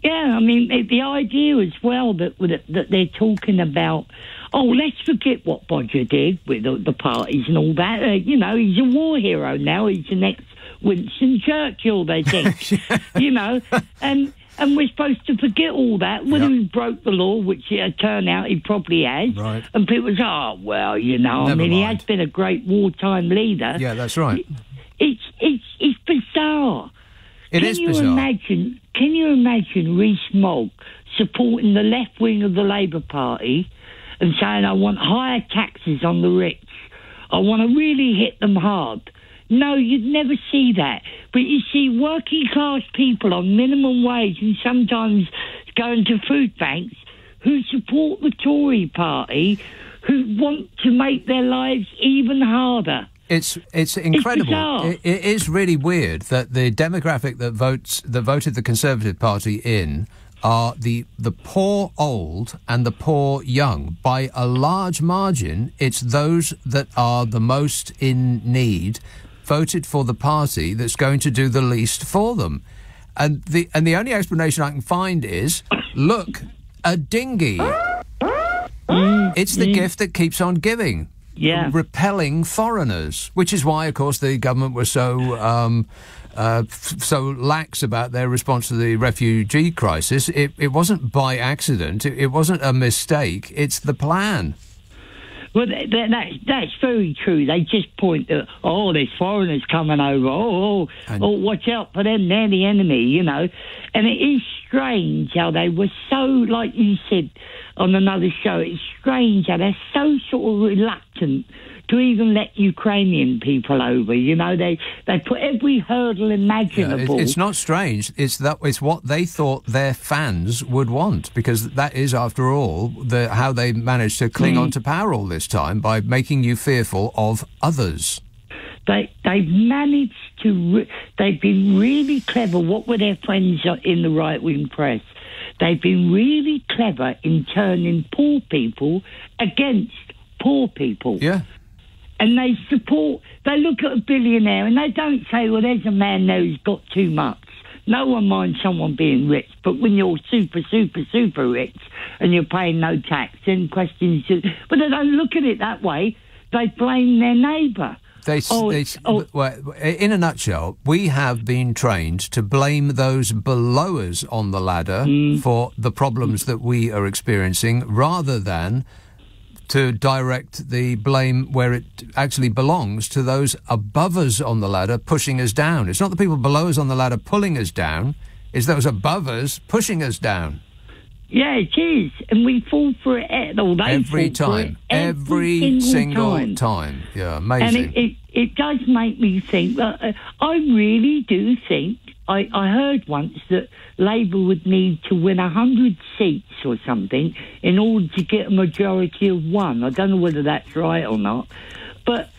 Yeah, I mean the, the idea as well that that they're talking about. Oh, let's forget what Bodger did with the, the parties and all that. Uh, you know, he's a war hero now. He's the next Winston Churchill. They [LAUGHS] think, you know, and and we're supposed to forget all that. Whether he broke the law, which it turned out he probably has, Right. and people say, oh well, you know, I Never mean, he has been a great wartime leader. Yeah, that's right. It's it's it's bizarre. It can is you bizarre. imagine? Can you imagine Rees Mogg supporting the left wing of the Labour Party and saying, "I want higher taxes on the rich. I want to really hit them hard." No, you'd never see that. But you see working class people on minimum wage and sometimes going to food banks who support the Tory party, who want to make their lives even harder. It's it's incredible. bizarre. It, it is really weird that the demographic that votes that voted the Conservative Party in are the the poor old and the poor young. By a large margin, it's those that are the most in need voted for the party that's going to do the least for them. And the and the only explanation I can find is, look, a dinghy. Mm. It's the mm. gift that keeps on giving. Yeah. Repelling foreigners, which is why, of course, the government was so um, uh, so lax about their response to the refugee crisis. It, it wasn't by accident. It, it wasn't a mistake. It's the plan. Well, that, that, that's, that's very true. They just point to, oh, there's foreigners coming over. Oh, oh, oh, watch out for them. They're the enemy, you know. And it is strange how they were so, like you said on another show, it's strange how they're so sort of reluctant to even let Ukrainian people over. You know, they, they put every hurdle Yeah, it- imaginable. it's not strange. It's that it's what they thought their fans would want because that is, after all, the how they managed to cling Mm. on to power all this time by making you fearful of others. They they've managed to. Re- they've been really clever. What were their friends in the right wing press? They've been really clever in turning poor people against poor people. Yeah. And they support. They look at a billionaire and they don't say, "Well, there's a man there who's got too much." No one minds someone being rich, but when you're super, super, super rich and you're paying no tax, then questions. But they don't look at it that way. They blame their neighbour. They, Oh, they, oh. well, in a nutshell, we have been trained to blame those below us on the ladder Mm. for the problems that we are experiencing rather than to direct the blame where it actually belongs to those above us on the ladder pushing us down. It's not the people below us on the ladder pulling us down, it's those above us pushing us down. Yeah, it is, and we fall for it. Every for it time. Every, single time. Yeah, And amazing. it, it, it does make me think. Uh, uh, I really do think. I, I heard once that Labour would need to win a hundred seats or something in order to get a majority of one. I don't know whether that's right or not, but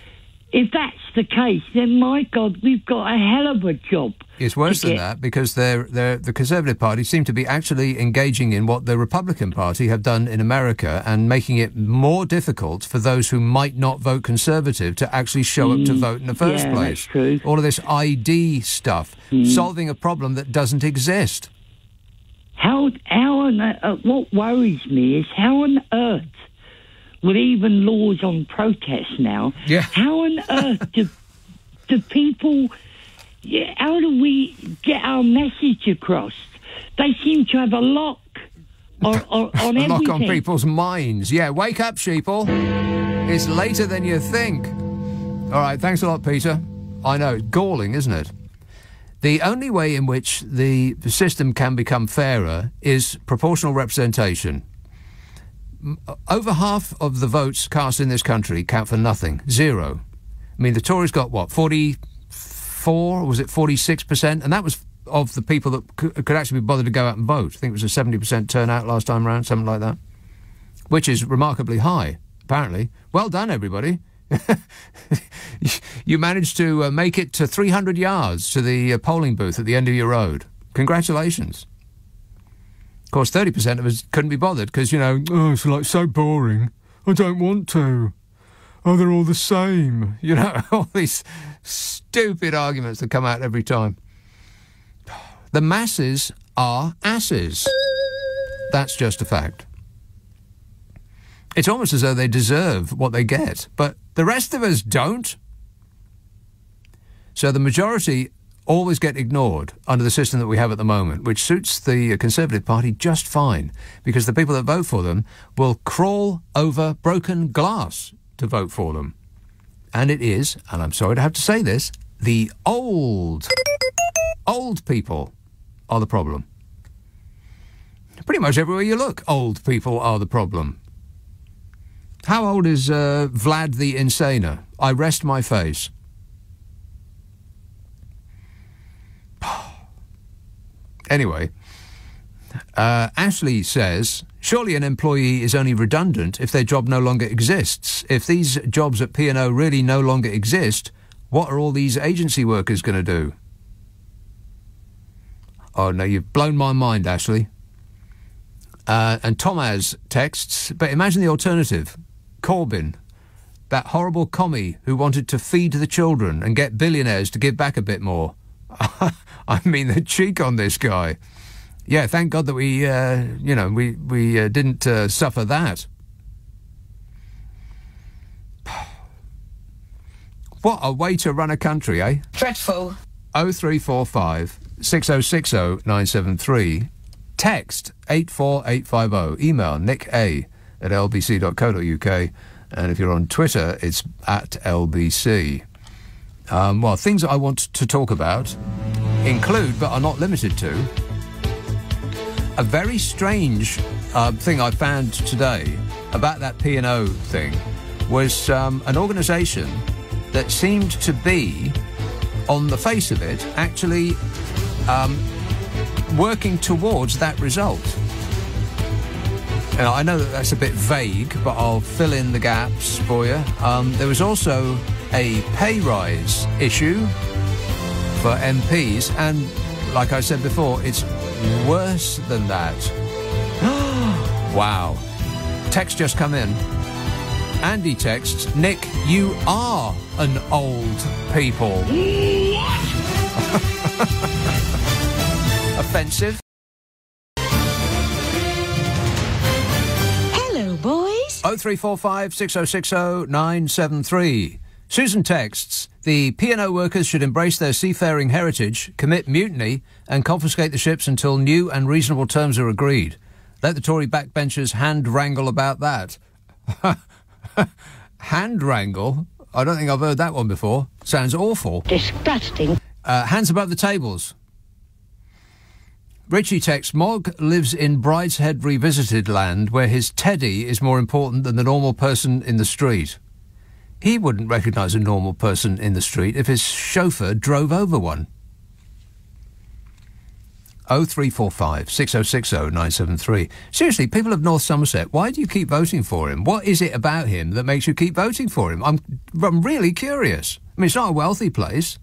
if that's the case, then my God, we've got a hell of a job. It's worse than that because they're, they're, the Conservative Party seem to be actually engaging in what the Republican Party have done in America and making it more difficult for those who might not vote Conservative to actually show up to vote in the first Mm. yeah, place. Mm. All of this ID stuff, solving a problem that doesn't exist. How how on uh, what worries me is how on earth with even laws on protest now. Yeah. How on [LAUGHS] earth do do people? Yeah, how do we get our message across? They seem to have a lock on, [LAUGHS] on, on A everything. lock on people's minds. Yeah, wake up, sheeple. It's later than you think. All right, thanks a lot, Peter. I know, it's galling, isn't it? The only way in which the system can become fairer is proportional representation. Over half of the votes cast in this country count for nothing. Zero. I mean, the Tories got what, 44, was it 46%? And that was of the people that could actually be bothered to go out and vote. I think it was a 70% turnout last time around, something like that. Which is remarkably high, apparently. Well done, everybody. [LAUGHS] you managed to uh, make it to 300 yards to the uh, polling booth at the end of your road. Congratulations. Course, 30% of us couldn't be bothered because, you know, oh, it's like so boring. I don't want to. Oh, they're all the same. [LAUGHS] You know, [LAUGHS] all these stupid arguments that come out every time. The masses are asses. That's just a fact. It's almost as though they deserve what they get, but the rest of us don't. So the majority always get ignored under the system that we have at the moment, which suits the Conservative Party just fine, because the people that vote for them will crawl over broken glass to vote for them. And it is, and I'm sorry to have to say this, the old, old people are the problem. Pretty much everywhere you look, old people are the problem. How old is uh, Vlad the Insaner? I rest my face. Anyway, uh, Ashley says, surely an employee is only redundant if their job no longer exists. If these jobs at P&O really no longer exist, what are all these agency workers going to do? Oh, no, you've blown my mind, Ashley. Uh, and Tomaz texts, but imagine the alternative. Corbyn, that horrible commie who wanted to feed the children and get billionaires to give back a bit more. [LAUGHS] I mean, the cheek on this guy. Yeah, thank God that we, uh, you know, we we uh, didn't uh, suffer that. [SIGHS] What a way to run a country, eh? Dreadful. 0345 6060 973. Text 84850. Email nick a at lbc.co.uk. And if you're on Twitter, it's at LBC. Um, well, things I want to talk about include, but are not limited to, a very strange uh, thing I found today about that P&O thing was um, an organisation that seemed to be, on the face of it, actually um, working towards that result. I know that that's a bit vague, but I'll fill in the gaps for you. Um, there was also a pay rise issue for MPs, and like I said before, it's worse than that. [GASPS] wow. Text just come in. Andy texts, Nick, you are an old people. [LAUGHS] Offensive. Hello, boys. 0345 6060 973. Susan texts, the P&O workers should embrace their seafaring heritage, commit mutiny, and confiscate the ships until new and reasonable terms are agreed. Let the Tory backbenchers hand wrangle about that. [LAUGHS] hand wrangle? I don't think I've heard that one before. Sounds awful. Disgusting. Uh, hands above the tables. Richie texts, Mogg lives in Brideshead Revisited land where his teddy is more important than the normal person in the street. He wouldn't recognise a normal person in the street if his chauffeur drove over one. 0345 6060 973. Seriously, people of North Somerset, why do you keep voting for him? What is it about him that makes you keep voting for him? I'm, I'm really curious. I mean, it's not a wealthy place.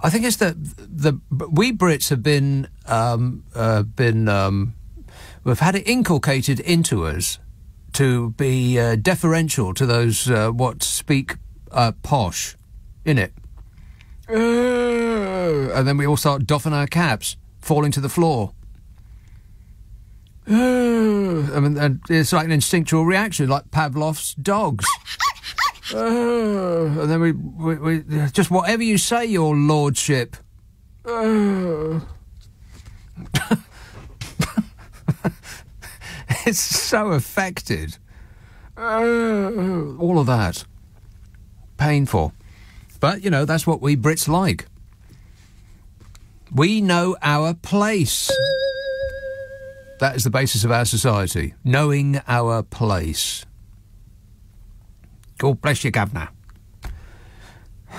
I think it's that the we Brits have been um, uh, been um, we've had it inculcated into us to be uh, deferential to those uh, what speak uh, posh, in it. and then we all start doffing our caps, falling to the floor. I mean, and it's like an instinctual reaction, like Pavlov's dogs. Uh, and then we, we, we, just whatever you say, your lordship. [LAUGHS] It's so affected. Uh, all of that. Painful. But, you know, that's what we Brits like. We know our place. That is the basis of our society. Knowing our place. God bless you, Governor. [SIGHS]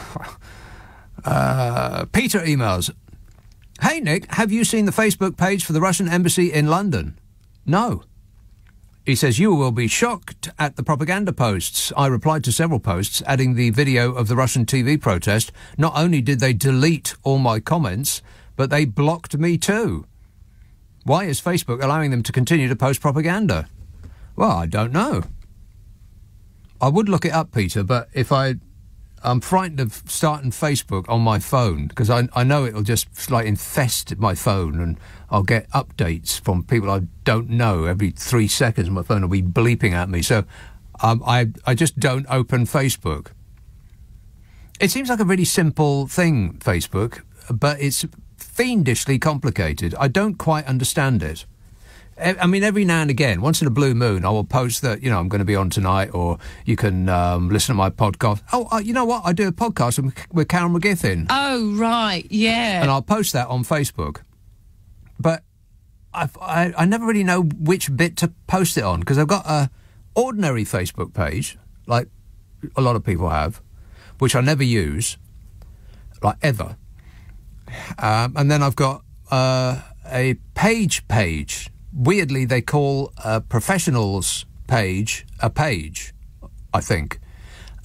Uh, Peter emails Hey, Nick, have you seen the Facebook page for the Russian embassy in London? No. He says, You will be shocked at the propaganda posts. I replied to several posts, adding the video of the Russian TV protest. Not only did they delete all my comments, but they blocked me too. Why is Facebook allowing them to continue to post propaganda? Well, I don't know. I would look it up, Peter, but if I. I'm frightened of starting Facebook on my phone because I, I know it'll just like infest my phone and I'll get updates from people I don't know every three seconds. My phone will be bleeping at me. So um, I, I just don't open Facebook. It seems like a really simple thing, Facebook, but it's fiendishly complicated. I don't quite understand it. I mean, every now and again, once in a blue moon, I will post that, you know, I'm going to be on tonight, or you can um, listen to my podcast. Oh, uh, you know what? I do a podcast with, Karen McGiffin. Oh, right, yeah. And I'll post that on Facebook. But I've, I, I never really know which bit to post it on, because I've got a ordinary Facebook page, like a lot of people have, which I never use, like ever. Um, and then I've got uh, a page page weirdly, they call a professionals page a page, I think.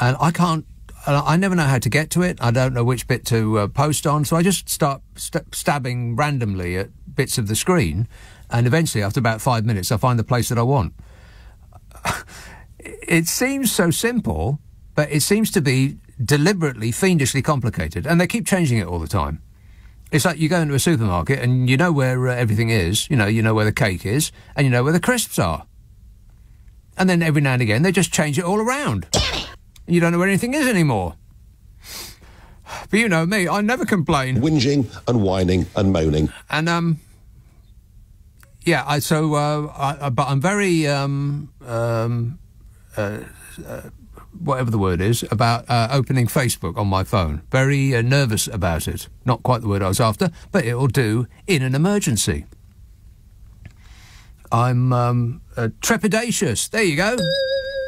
And I can't, I never know how to get to it. I don't know which bit to uh, post on. So I just start st- stabbing randomly at bits of the screen. And eventually, after about five minutes, I find the place that I want. [LAUGHS] it seems so simple, but it seems to be deliberately, fiendishly complicated. And they keep changing it all the time. It's like you go into a supermarket and you know where uh, everything is. You know, you know where the cake is, and you know where the crisps are. And then every now and again they just change it all around. You don't know where anything is anymore. But you know me, I never complain. Whinging and whining and moaning. And um, yeah. I, so, uh, I, but I'm very um, um, uh, uh, whatever the word is, about uh, opening Facebook on my phone. Very uh, nervous about it. Not quite the word I was after, but it'll do in an emergency. I'm um, uh, trepidatious. There you go.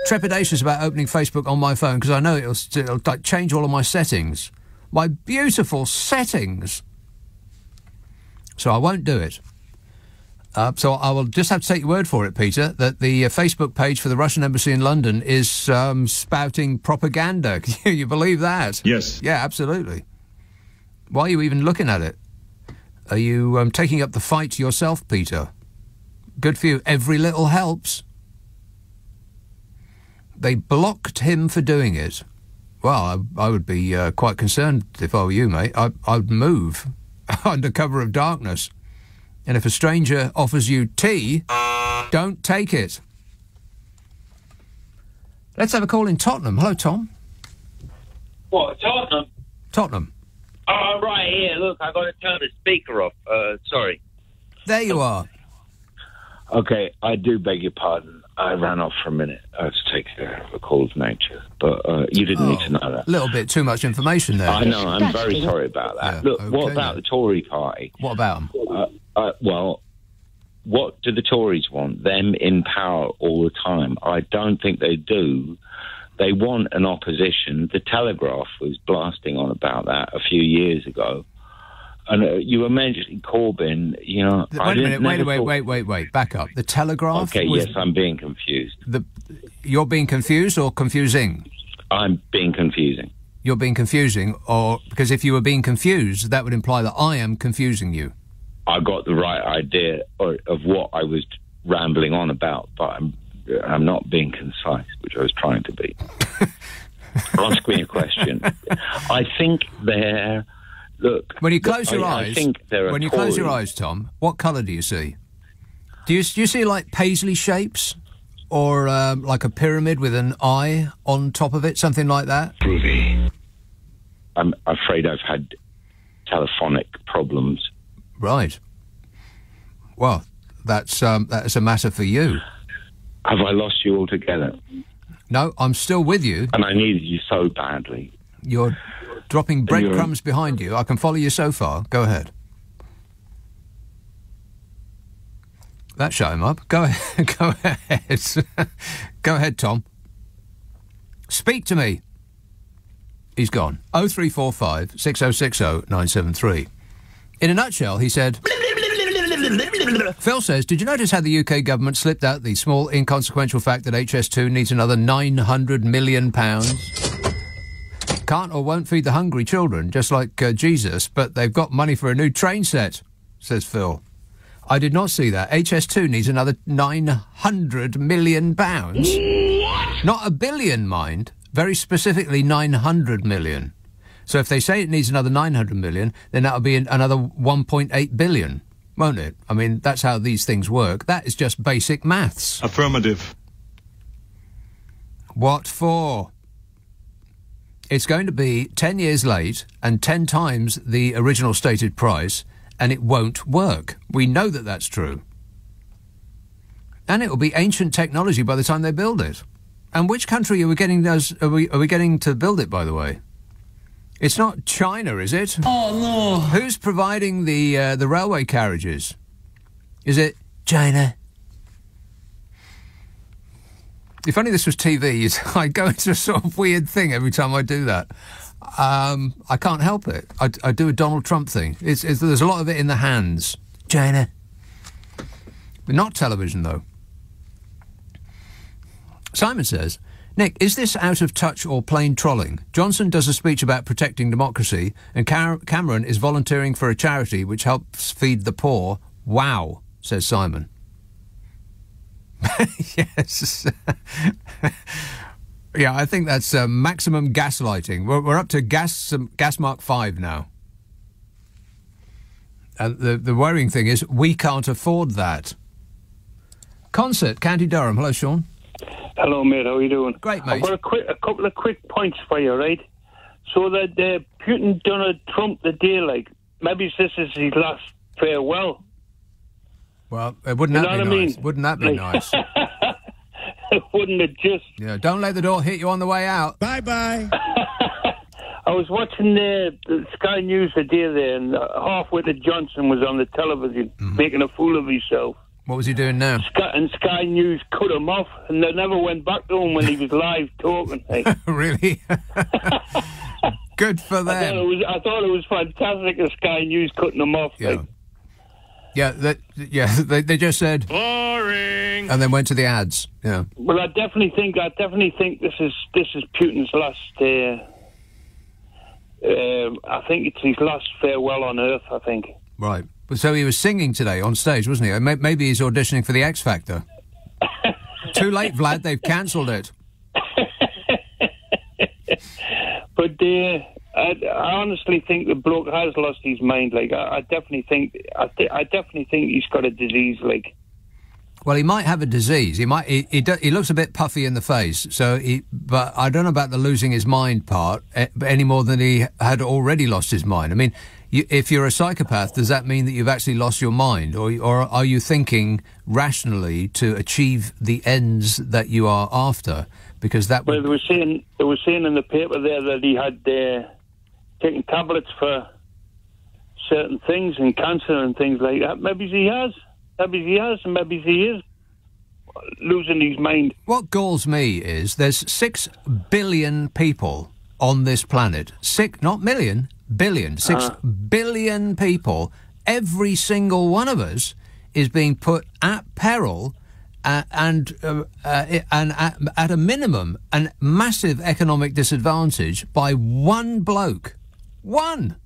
Trepidatious about opening Facebook on my phone because I know it'll, it'll like, change all of my settings. My beautiful settings. So I won't do it. Uh, so I will just have to take your word for it, Peter, that the uh, Facebook page for the Russian embassy in London is um, spouting propaganda. [LAUGHS] Can you believe that? Yes. Yeah, absolutely. Why are you even looking at it? Are you um, taking up the fight yourself, Peter? Good for you. Every little helps. They blocked him for doing it. Well, I, I would be uh, quite concerned if I were you, mate. I, I'd move [LAUGHS] under cover of darkness. And if a stranger offers you tea, don't take it. Let's have a call in Tottenham. Hello, Tom. What, Tottenham? Tottenham. Oh, right here. Look, I've got to turn the speaker off. Uh, sorry. There you are. Okay, I do beg your pardon. I ran off for a minute. I was taking a call of nature, but uh, you didn't need to know that. A little bit too much information there. I know. I'm very sorry about that. Yeah, Look, what about the Tory party? What about them? Uh, uh, well, what do the Tories want? Them in power all the time? I don't think they do. They want an opposition. The Telegraph was blasting on about that a few years ago. And uh, you were mentioning Corbyn, you know. Wait a minute. Wait, wait, wait, wait, wait. Back up. The Telegraph. Okay, was yes, I'm being confused. The, you're being confused or confusing? I'm being confusing. You're being confusing, or because if you were being confused, that would imply that I am confusing you. I got the right idea or, of what I was rambling on about, but I'm I'm not being concise, which I was trying to be. [LAUGHS] Ask me a question. I think they're look. When you close your I, eyes, I think there are when you close your eyes, Tom, what colour do you see? Do you do you see like paisley shapes, or um, like a pyramid with an eye on top of it, something like that? I'm afraid I've had telephonic problems. Right. Well, that's um, that's a matter for you. Have I lost you altogether? No, I'm still with you. And I needed you so badly. You're dropping breadcrumbs behind you. I can follow you so far. Go ahead. That shut him up. Go ahead. [LAUGHS] Go ahead. Go ahead, Tom. Speak to me. He's gone. 0345 6060 973. In a nutshell, he said. Phil says, Did you notice how the UK government slipped out the small, inconsequential fact that HS2 needs another £900 million? Can't or won't feed the hungry children, just like uh, Jesus, but they've got money for a new train set, says Phil. I did not see that. HS2 needs another £900 million. pounds. Not a billion, mind. Very specifically, 900 million. So if they say it needs another 900 million, then that'll be another 1.8 billion, won't it? I mean, that's how these things work. That is just basic maths. Affirmative. What for? It's going to be 10 years late and 10 times the original stated price, and it won't work. We know that that's true. And it will be ancient technology by the time they build it. And which country are we getting those? Are we, are we getting to build it? By the way, it's not China, is it? Oh no! Who's providing the uh, the railway carriages? Is it China? If only this was TV, [LAUGHS] I go into a sort of weird thing every time I do that. Um, I can't help it. I, I do a Donald Trump thing. It's, it's, there's a lot of it in the hands. China. But not television, though. Simon says, Nick, is this out of touch or plain trolling? Johnson does a speech about protecting democracy, and Car- Cameron is volunteering for a charity which helps feed the poor. Wow, says Simon. [LAUGHS] yes. [LAUGHS] yeah, I think that's uh, maximum gaslighting. We're, we're up to gas um, gas mark five now. And the the worrying thing is we can't afford that. Consett, County Durham. Hello, Sean. Hello, mate. How are you doing? Great, mate. I've got a, quick, a couple of quick points for you, right? So that uh, Putin done a Trump the deal, like maybe this is his last farewell. Well, uh, wouldn't You that know be what I nice? mean? Wouldn't that be Like- nice? [LAUGHS] wouldn't it just? Yeah, don't let the door hit you on the way out. Bye bye. [LAUGHS] I was watching the, the Sky News the day there, and uh, halfway Johnson was on the television Mm-hmm. making a fool of himself. What was he doing now? Sky, and Sky News cut him off, and they never went back to him when he was live talking. Like. [LAUGHS] really? [LAUGHS] Good for I thought, it them. was, I thought it was fantastic of Sky News cutting him off. Yeah. Like. Yeah, that, yeah. [LAUGHS] They, they just said Boring. and then went to the ads. Yeah. Well, I definitely think I definitely think this is this is Putin's last. Uh, um, I think it's his last farewell on Earth. I think. Right. But So he was singing today on stage, wasn't he? Maybe he's auditioning for the X Factor. [LAUGHS] Too late, Vlad. They've cancelled it. [LAUGHS] But uh, I, I honestly think the bloke has lost his mind. Like I, I definitely think I, th- I definitely think he's got a disease. Like Well, he might have a disease. He might. He, he, do, he looks a bit puffy in the face. So, he, but I don't know about the losing his mind part eh, any more than he had already lost his mind. I mean, you, if you're a psychopath, does that mean that you've actually lost your mind, or or are you thinking rationally to achieve the ends that you are after? Because that well, they were saying they were saying in the paper there that he had uh, taken tablets for certain things and cancer and things like that. Maybe he has. Maybe he has, and maybe he is losing his mind. What galls me is there's six billion people on this planet. Six, not million, billion. Six Uh. billion people. Every single one of us is being put at peril. Uh, and uh, uh, and at, at a minimum, a massive economic disadvantage by one bloke. One.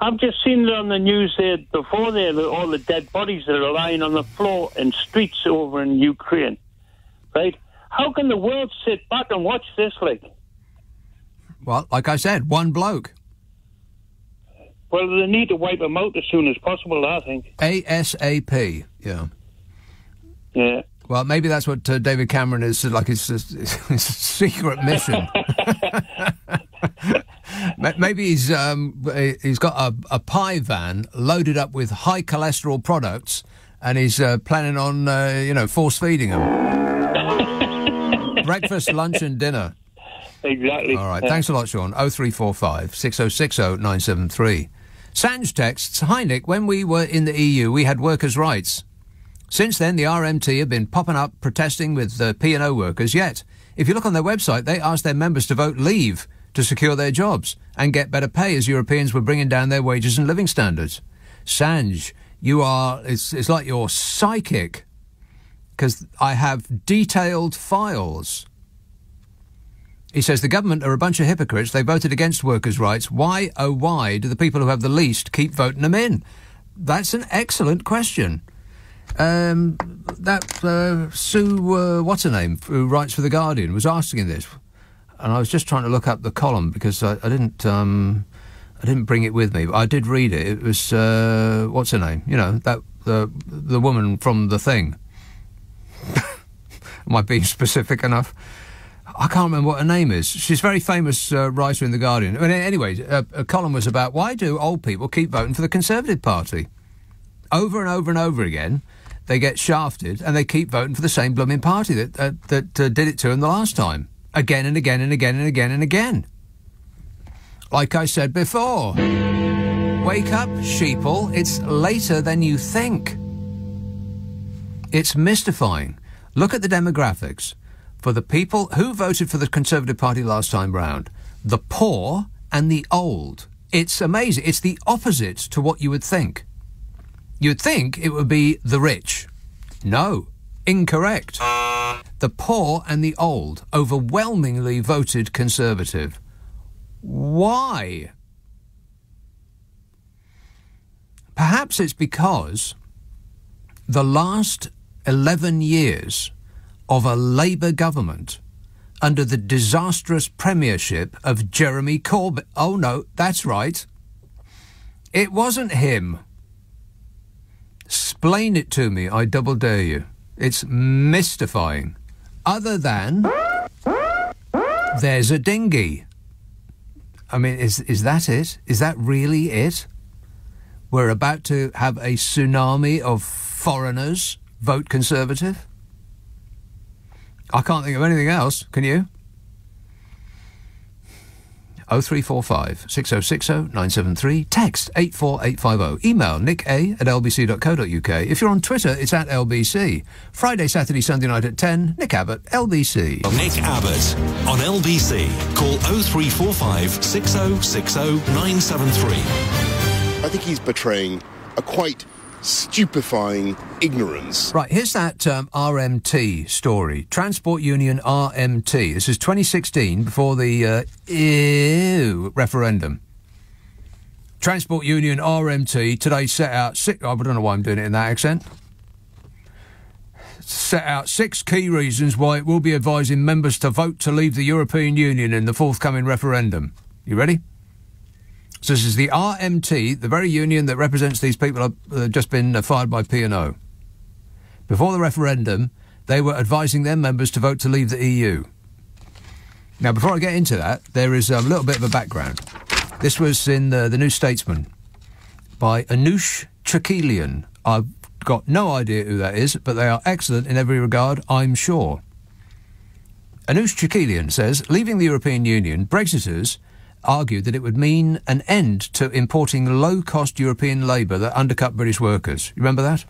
I've just seen it on the news there before there, all the dead bodies that are lying on the floor in streets over in Ukraine. Right? How can the world sit back and watch this? Like, Well, like I said, one bloke. well, they need to wipe them out as soon as possible. I think. ASAP. Yeah. Yeah. Well, maybe that's what uh, David Cameron is like. His, his, his secret mission. [LAUGHS] [LAUGHS] Maybe he's um, he's got a, a pie van loaded up with high cholesterol products, and he's uh, planning on uh, you know force feeding them [LAUGHS] breakfast, lunch, and dinner. Exactly. All right. Yeah. Thanks a lot, Sean. 0345 6060 973. Sanj texts Hi, Nick. When we were in the EU, we had workers' rights. Since then, the RMT have been popping up protesting with the P&O workers. Yet, if you look on their website, they ask their members to vote leave to secure their jobs and get better pay as Europeans were bringing down their wages and living standards. Sanj, you are, it's, it's like you're psychic because I have detailed files. He says the government are a bunch of hypocrites. They voted against workers' rights. Why, oh, why do the people who have the least keep voting them in? That's an excellent question. Um, that uh, Sue, uh, what's her name, who writes for The Guardian, was asking this. And I was just trying to look up the column because I, I didn't. Um, I didn't bring it with me, but I did read it. It was uh, what's her name? You know that the the woman from the thing. [LAUGHS] Am I being specific enough? I can't remember what her name is. She's a very famous uh, writer in The Guardian. But anyway, a, a column was about why do old people keep voting for the Conservative Party? Over and over and over again, they get shafted and they keep voting for the same blooming party that, uh, that uh, did it to them the last time. Again and again and again and again and again. Like I said before, wake up, sheeple. It's later than you think. It's mystifying. Look at the demographics. For the people who voted for the Conservative Party last time round, the poor and the old. It's amazing. It's the opposite to what you would think. You'd think it would be the rich. No, incorrect. The poor and the old overwhelmingly voted Conservative. Why? Perhaps it's because the last 11 years of a Labour government under the disastrous premiership of Jeremy Corbyn. Oh no, that's right. It wasn't him. Explain it to me, I double dare you. It's mystifying. Other than there's a dinghy. I mean, is is that it? Is that really it? We're about to have a tsunami of foreigners vote Conservative. I can't think of anything else. Can you? 0345 6060 973. Text 84850. Email nick a at lbc.co.uk. If you're on Twitter, it's at lbc. Friday, Saturday, Sunday night at 10. Nick Abbot, LBC. Nick Abbot on LBC. Call 0345 6060 973. I think he's betraying a quite stupefying ignorance. Right, here's that um, RMT story. Transport Union RMT. This is 2016 before the uh, EU referendum. Transport Union RMT today set out six. I don't know why I'm doing it in that accent. Set out six key reasons why it will be advising members to vote to leave the European Union in the forthcoming referendum. You ready? So this is the RMT, the very union that represents these people have uh, just been uh, fired by P&O. Before the referendum, they were advising their members to vote to leave the EU. Now, before I get into that, there is a little bit of a background. This was in the, the New Statesman by Anoosh Chakelian. I've got no idea who that is, but they are excellent in every regard, I'm sure. Anoosh Chakelian says, leaving the European Union, Brexiters argued that it would mean an end to importing low-cost European labour that undercut British workers. You remember that?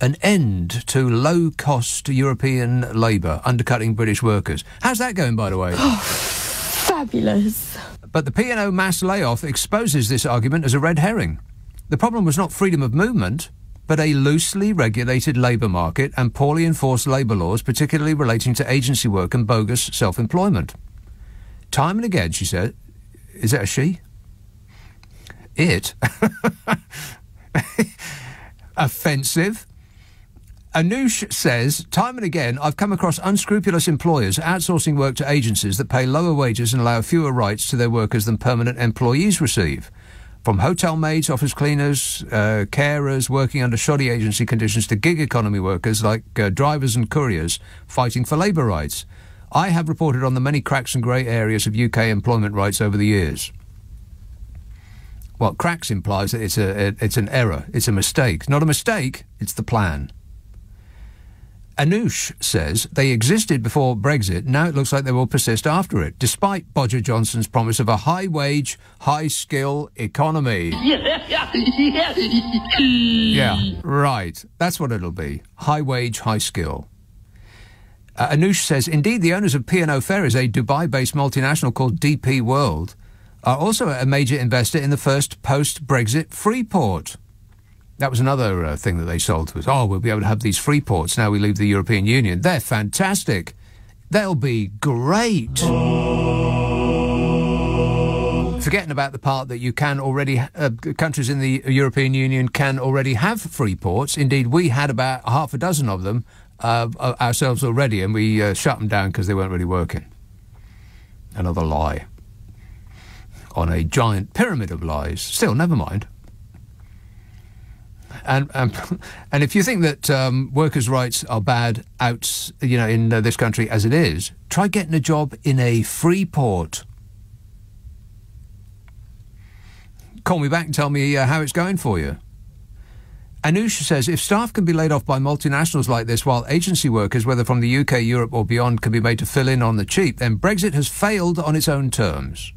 An end to low-cost European labour undercutting British workers. How's that going, by the way? Oh, fabulous. But the P&O mass layoff exposes this argument as a red herring. The problem was not freedom of movement, but a loosely regulated labour market and poorly enforced labour laws, particularly relating to agency work and bogus self-employment. Time and again, she said, is that a she? It. [LAUGHS] Offensive. Anoosh says, time and again, I've come across unscrupulous employers outsourcing work to agencies that pay lower wages and allow fewer rights to their workers than permanent employees receive. From hotel maids, office cleaners, uh, carers working under shoddy agency conditions to gig economy workers like uh, drivers and couriers fighting for labour rights. I have reported on the many cracks and grey areas of UK employment rights over the years. Well, cracks implies that it's a it's an error, it's a mistake. Not a mistake, it's the plan. Anoosh says they existed before Brexit. Now it looks like they will persist after it, despite Bodger Johnson's promise of a high wage, high skill economy. [LAUGHS] Yeah, right. That's what it'll be. High wage, high skill. Uh, Anoosh says, indeed, the owners of P&O Ferries, a Dubai-based multinational called DP World, are also a major investor in the first post-Brexit free port. That was another uh, thing that they sold to us. Oh, we'll be able to have these free ports now we leave the European Union. They're fantastic. They'll be great. Forgetting about the part that you can already, uh, countries in the European Union can already have free ports. Indeed, we had about half a dozen of them uh, ourselves already, and we uh, shut them down because they weren't really working. Another lie. On a giant pyramid of lies. Still, never mind. And and, [LAUGHS] and if you think that um, workers' rights are bad out, you know, in uh, this country as it is, try getting a job in a free port. Call me back and tell me uh, how it's going for you. Anoosh says if staff can be laid off by multinationals like this while agency workers, whether from the UK, Europe, or beyond, can be made to fill in on the cheap, then Brexit has failed on its own terms.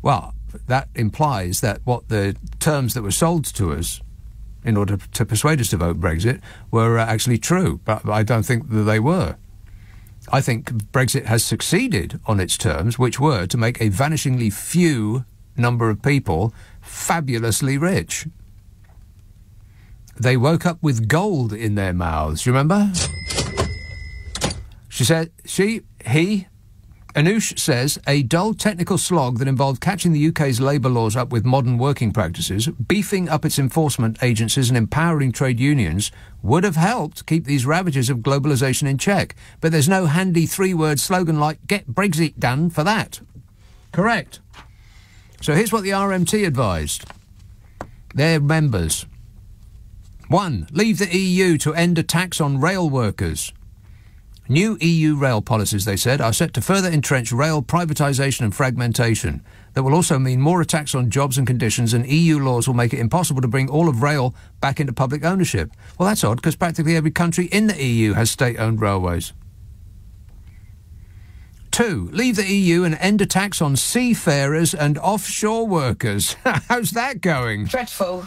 Well, that implies that what the terms that were sold to us in order to persuade us to vote Brexit were uh, actually true, but I don't think that they were. I think Brexit has succeeded on its terms, which were to make a vanishingly few number of people fabulously rich. They woke up with gold in their mouths, you remember? She said, she, he, Anoosh says a dull technical slog that involved catching the UK's labour laws up with modern working practices, beefing up its enforcement agencies, and empowering trade unions would have helped keep these ravages of globalisation in check. But there's no handy three word slogan like Get Brexit Done for that. Correct. So here's what the RMT advised their members. One, leave the EU to end a tax on rail workers. New EU rail policies, they said, are set to further entrench rail privatisation and fragmentation. That will also mean more attacks on jobs and conditions, and EU laws will make it impossible to bring all of rail back into public ownership. Well, that's odd, because practically every country in the EU has state owned railways. Two, leave the EU and end attacks on seafarers and offshore workers. [LAUGHS] How's that going? Dreadful.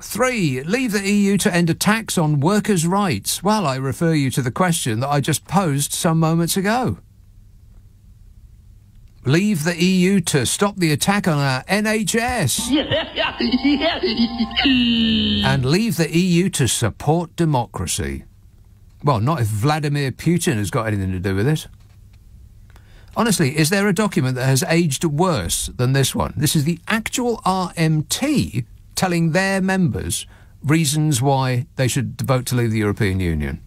Three, leave the EU to end attacks on workers' rights. Well, I refer you to the question that I just posed some moments ago. Leave the EU to stop the attack on our NHS. [LAUGHS] and leave the EU to support democracy. Well, not if Vladimir Putin has got anything to do with it. Honestly, is there a document that has aged worse than this one? This is the actual RMT telling their members reasons why they should vote to leave the European Union.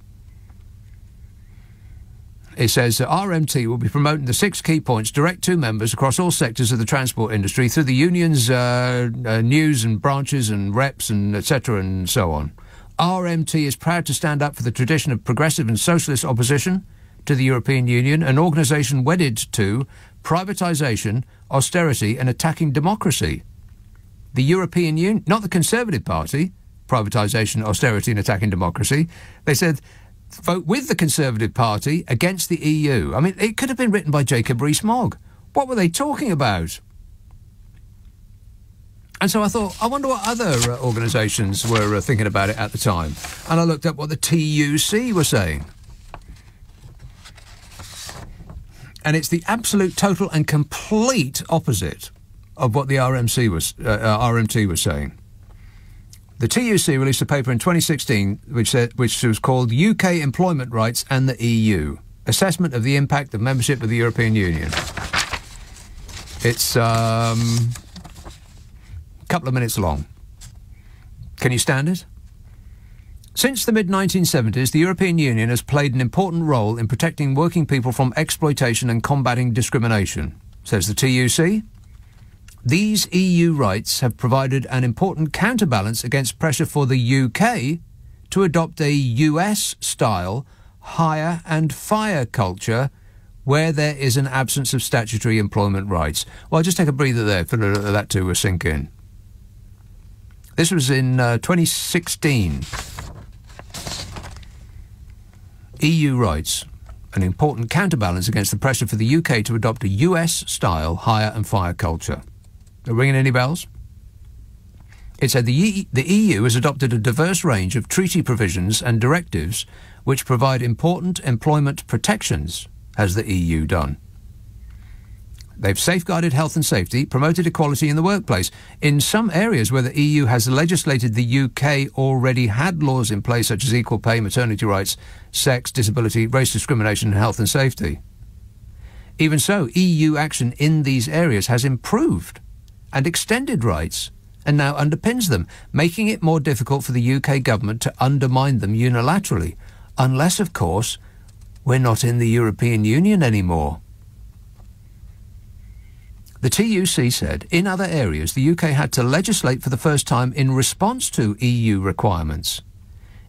It says that RMT will be promoting the six key points direct to members across all sectors of the transport industry through the union's uh, uh, news and branches and reps and etc. and so on. RMT is proud to stand up for the tradition of progressive and socialist opposition to the European Union, an organisation wedded to privatisation, austerity, and attacking democracy. The European Union, not the Conservative Party, privatisation, austerity, and attacking democracy. They said vote with the Conservative Party against the EU. I mean, it could have been written by Jacob Rees-Mogg. What were they talking about? And so I thought, I wonder what other uh, organisations were uh, thinking about it at the time. And I looked up what the TUC were saying. And it's the absolute, total, and complete opposite of what the RMC was, uh, uh RMT was saying. The TUC released a paper in 2016 which, said, which was called UK Employment Rights and the EU Assessment of the Impact of Membership of the European Union. It's um, a couple of minutes long. Can you stand it? Since the mid 1970s, the European Union has played an important role in protecting working people from exploitation and combating discrimination, says the TUC. These EU rights have provided an important counterbalance against pressure for the UK to adopt a US style hire and fire culture where there is an absence of statutory employment rights. Well, I'll just take a breather there for that to sink in. This was in uh, 2016. EU rights, an important counterbalance against the pressure for the UK to adopt a US style hire and fire culture. Are ringing any bells? It said the, e- the EU has adopted a diverse range of treaty provisions and directives which provide important employment protections, has the EU done. They've safeguarded health and safety, promoted equality in the workplace. In some areas where the EU has legislated, the UK already had laws in place such as equal pay, maternity rights, sex, disability, race discrimination, and health and safety. Even so, EU action in these areas has improved and extended rights and now underpins them, making it more difficult for the UK government to undermine them unilaterally, unless, of course, we're not in the European Union anymore. The TUC said in other areas the UK had to legislate for the first time in response to EU requirements.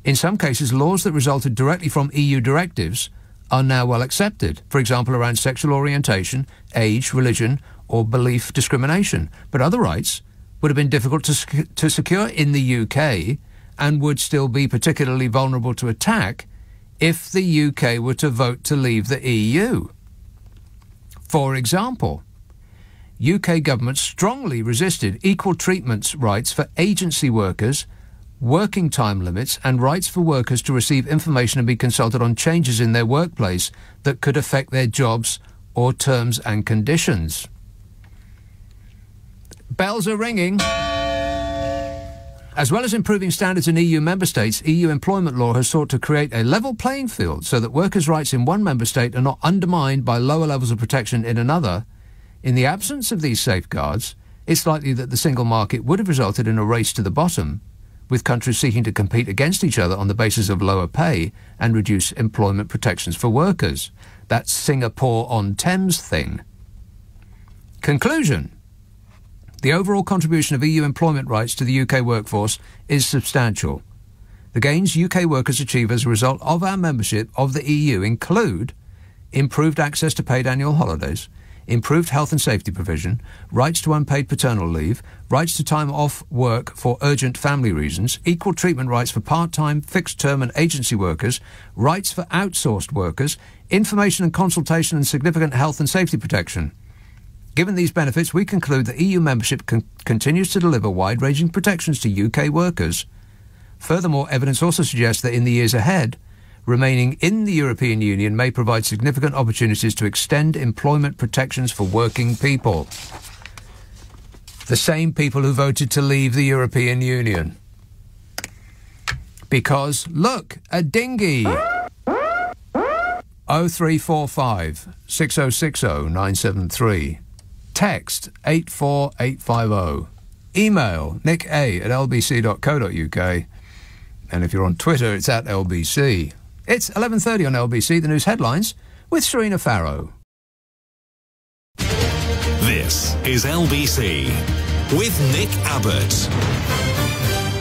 In some cases, laws that resulted directly from EU directives are now well accepted, for example, around sexual orientation, age, religion, or belief discrimination. But other rights would have been difficult to, to secure in the UK and would still be particularly vulnerable to attack if the UK were to vote to leave the EU. For example, UK government strongly resisted equal treatment rights for agency workers, working time limits, and rights for workers to receive information and be consulted on changes in their workplace that could affect their jobs or terms and conditions. Bells are ringing. As well as improving standards in EU member states, EU employment law has sought to create a level playing field so that workers' rights in one member state are not undermined by lower levels of protection in another in the absence of these safeguards, it's likely that the single market would have resulted in a race to the bottom, with countries seeking to compete against each other on the basis of lower pay and reduce employment protections for workers. That Singapore on Thames thing. Conclusion The overall contribution of EU employment rights to the UK workforce is substantial. The gains UK workers achieve as a result of our membership of the EU include improved access to paid annual holidays, improved health and safety provision, rights to unpaid paternal leave, rights to time off work for urgent family reasons, equal treatment rights for part-time, fixed-term and agency workers, rights for outsourced workers, information and consultation and significant health and safety protection. Given these benefits, we conclude that EU membership con- continues to deliver wide-ranging protections to UK workers. Furthermore, evidence also suggests that in the years ahead, remaining in the European Union may provide significant opportunities to extend employment protections for working people. The same people who voted to leave the European Union. Because, look, a dinghy! 0345 6060 973. Text 84850. Email nick a at lbc.co.uk. And if you're on Twitter, it's at LBC. It's 11.30 on LBC, the news headlines, with Serena Farrow. This is LBC with Nick Abbot.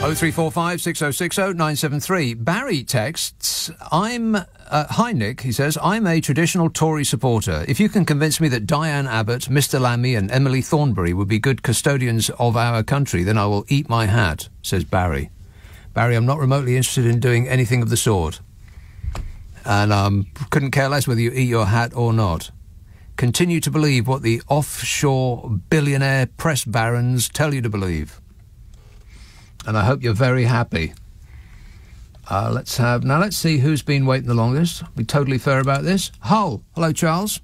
0345 6060 973. Barry texts, I'm. Uh, hi, Nick, he says, I'm a traditional Tory supporter. If you can convince me that Diane Abbott, Mr. Lammy, and Emily Thornberry would be good custodians of our country, then I will eat my hat, says Barry. Barry, I'm not remotely interested in doing anything of the sort. And um, couldn't care less whether you eat your hat or not. Continue to believe what the offshore billionaire press barons tell you to believe and I hope you're very happy. Uh, let's have now. Let's see who's been waiting the longest. Be totally fair about this. Hull. Hello, Charles.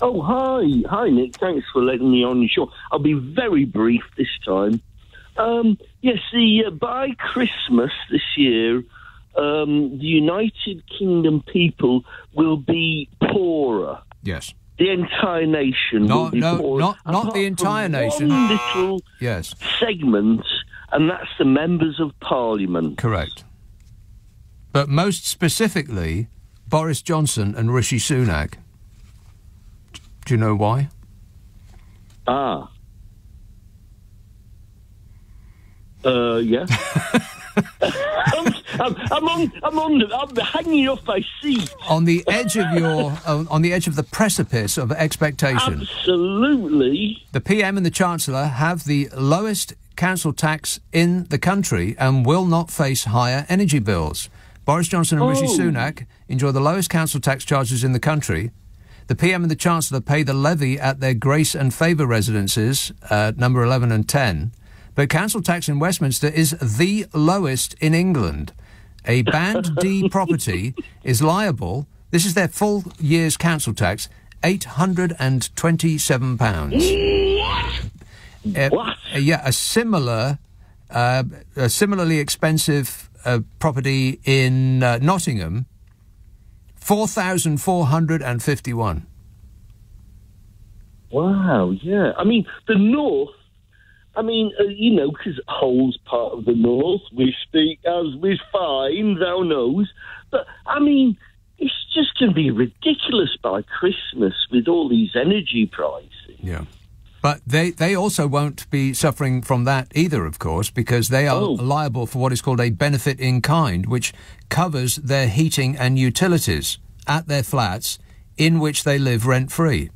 Oh, hi, hi, Nick. Thanks for letting me on your show. I'll be very brief this time. Um, yes, the uh, by Christmas this year, um, the United Kingdom people will be poorer. Yes. The entire nation No, will be no, poorer. not- not the entire nation. One little Yes. segment, and that's the members of Parliament. Correct. But most specifically, Boris Johnson and Rishi Sunak. Do you know why? Ah. Uh, yeah. [LAUGHS] I'm, I'm, I'm on. I'm on. The, I'm hanging off my seat. On the edge of your, on on the edge of the precipice of expectation. Absolutely. The PM and the Chancellor have the lowest council tax in the country and will not face higher energy bills. Boris Johnson and Rishi Oh. Sunak enjoy the lowest council tax charges in the country. The PM and the Chancellor pay the levy at their Grace and Favour residences, uh, number 11 and 10. But council tax in Westminster is the lowest in England. A Band D [LAUGHS] property is liable, this is their full year's council tax, £827. Uh, uh, yeah, a similar, uh, a similarly expensive uh, property in uh, Nottingham, four thousand four hundred and fifty-one. Wow. Yeah. I mean, the North. I mean, uh, you know, because Hull's part of the North. We speak as we find, thou knows. But I mean, it's just going to be ridiculous by Christmas with all these energy prices. Yeah. But they, they also won't be suffering from that either, of course, because they are oh. liable for what is called a benefit in kind, which covers their heating and utilities at their flats in which they live rent free.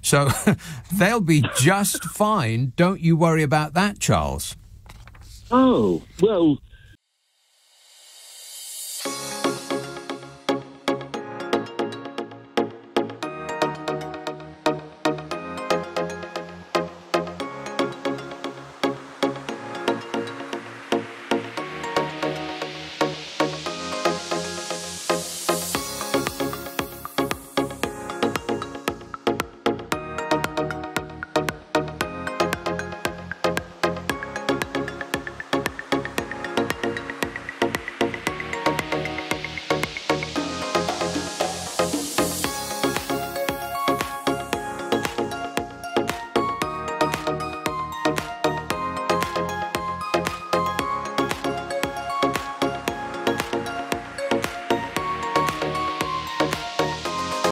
So [LAUGHS] they'll be just fine. Don't you worry about that, Charles. Oh well,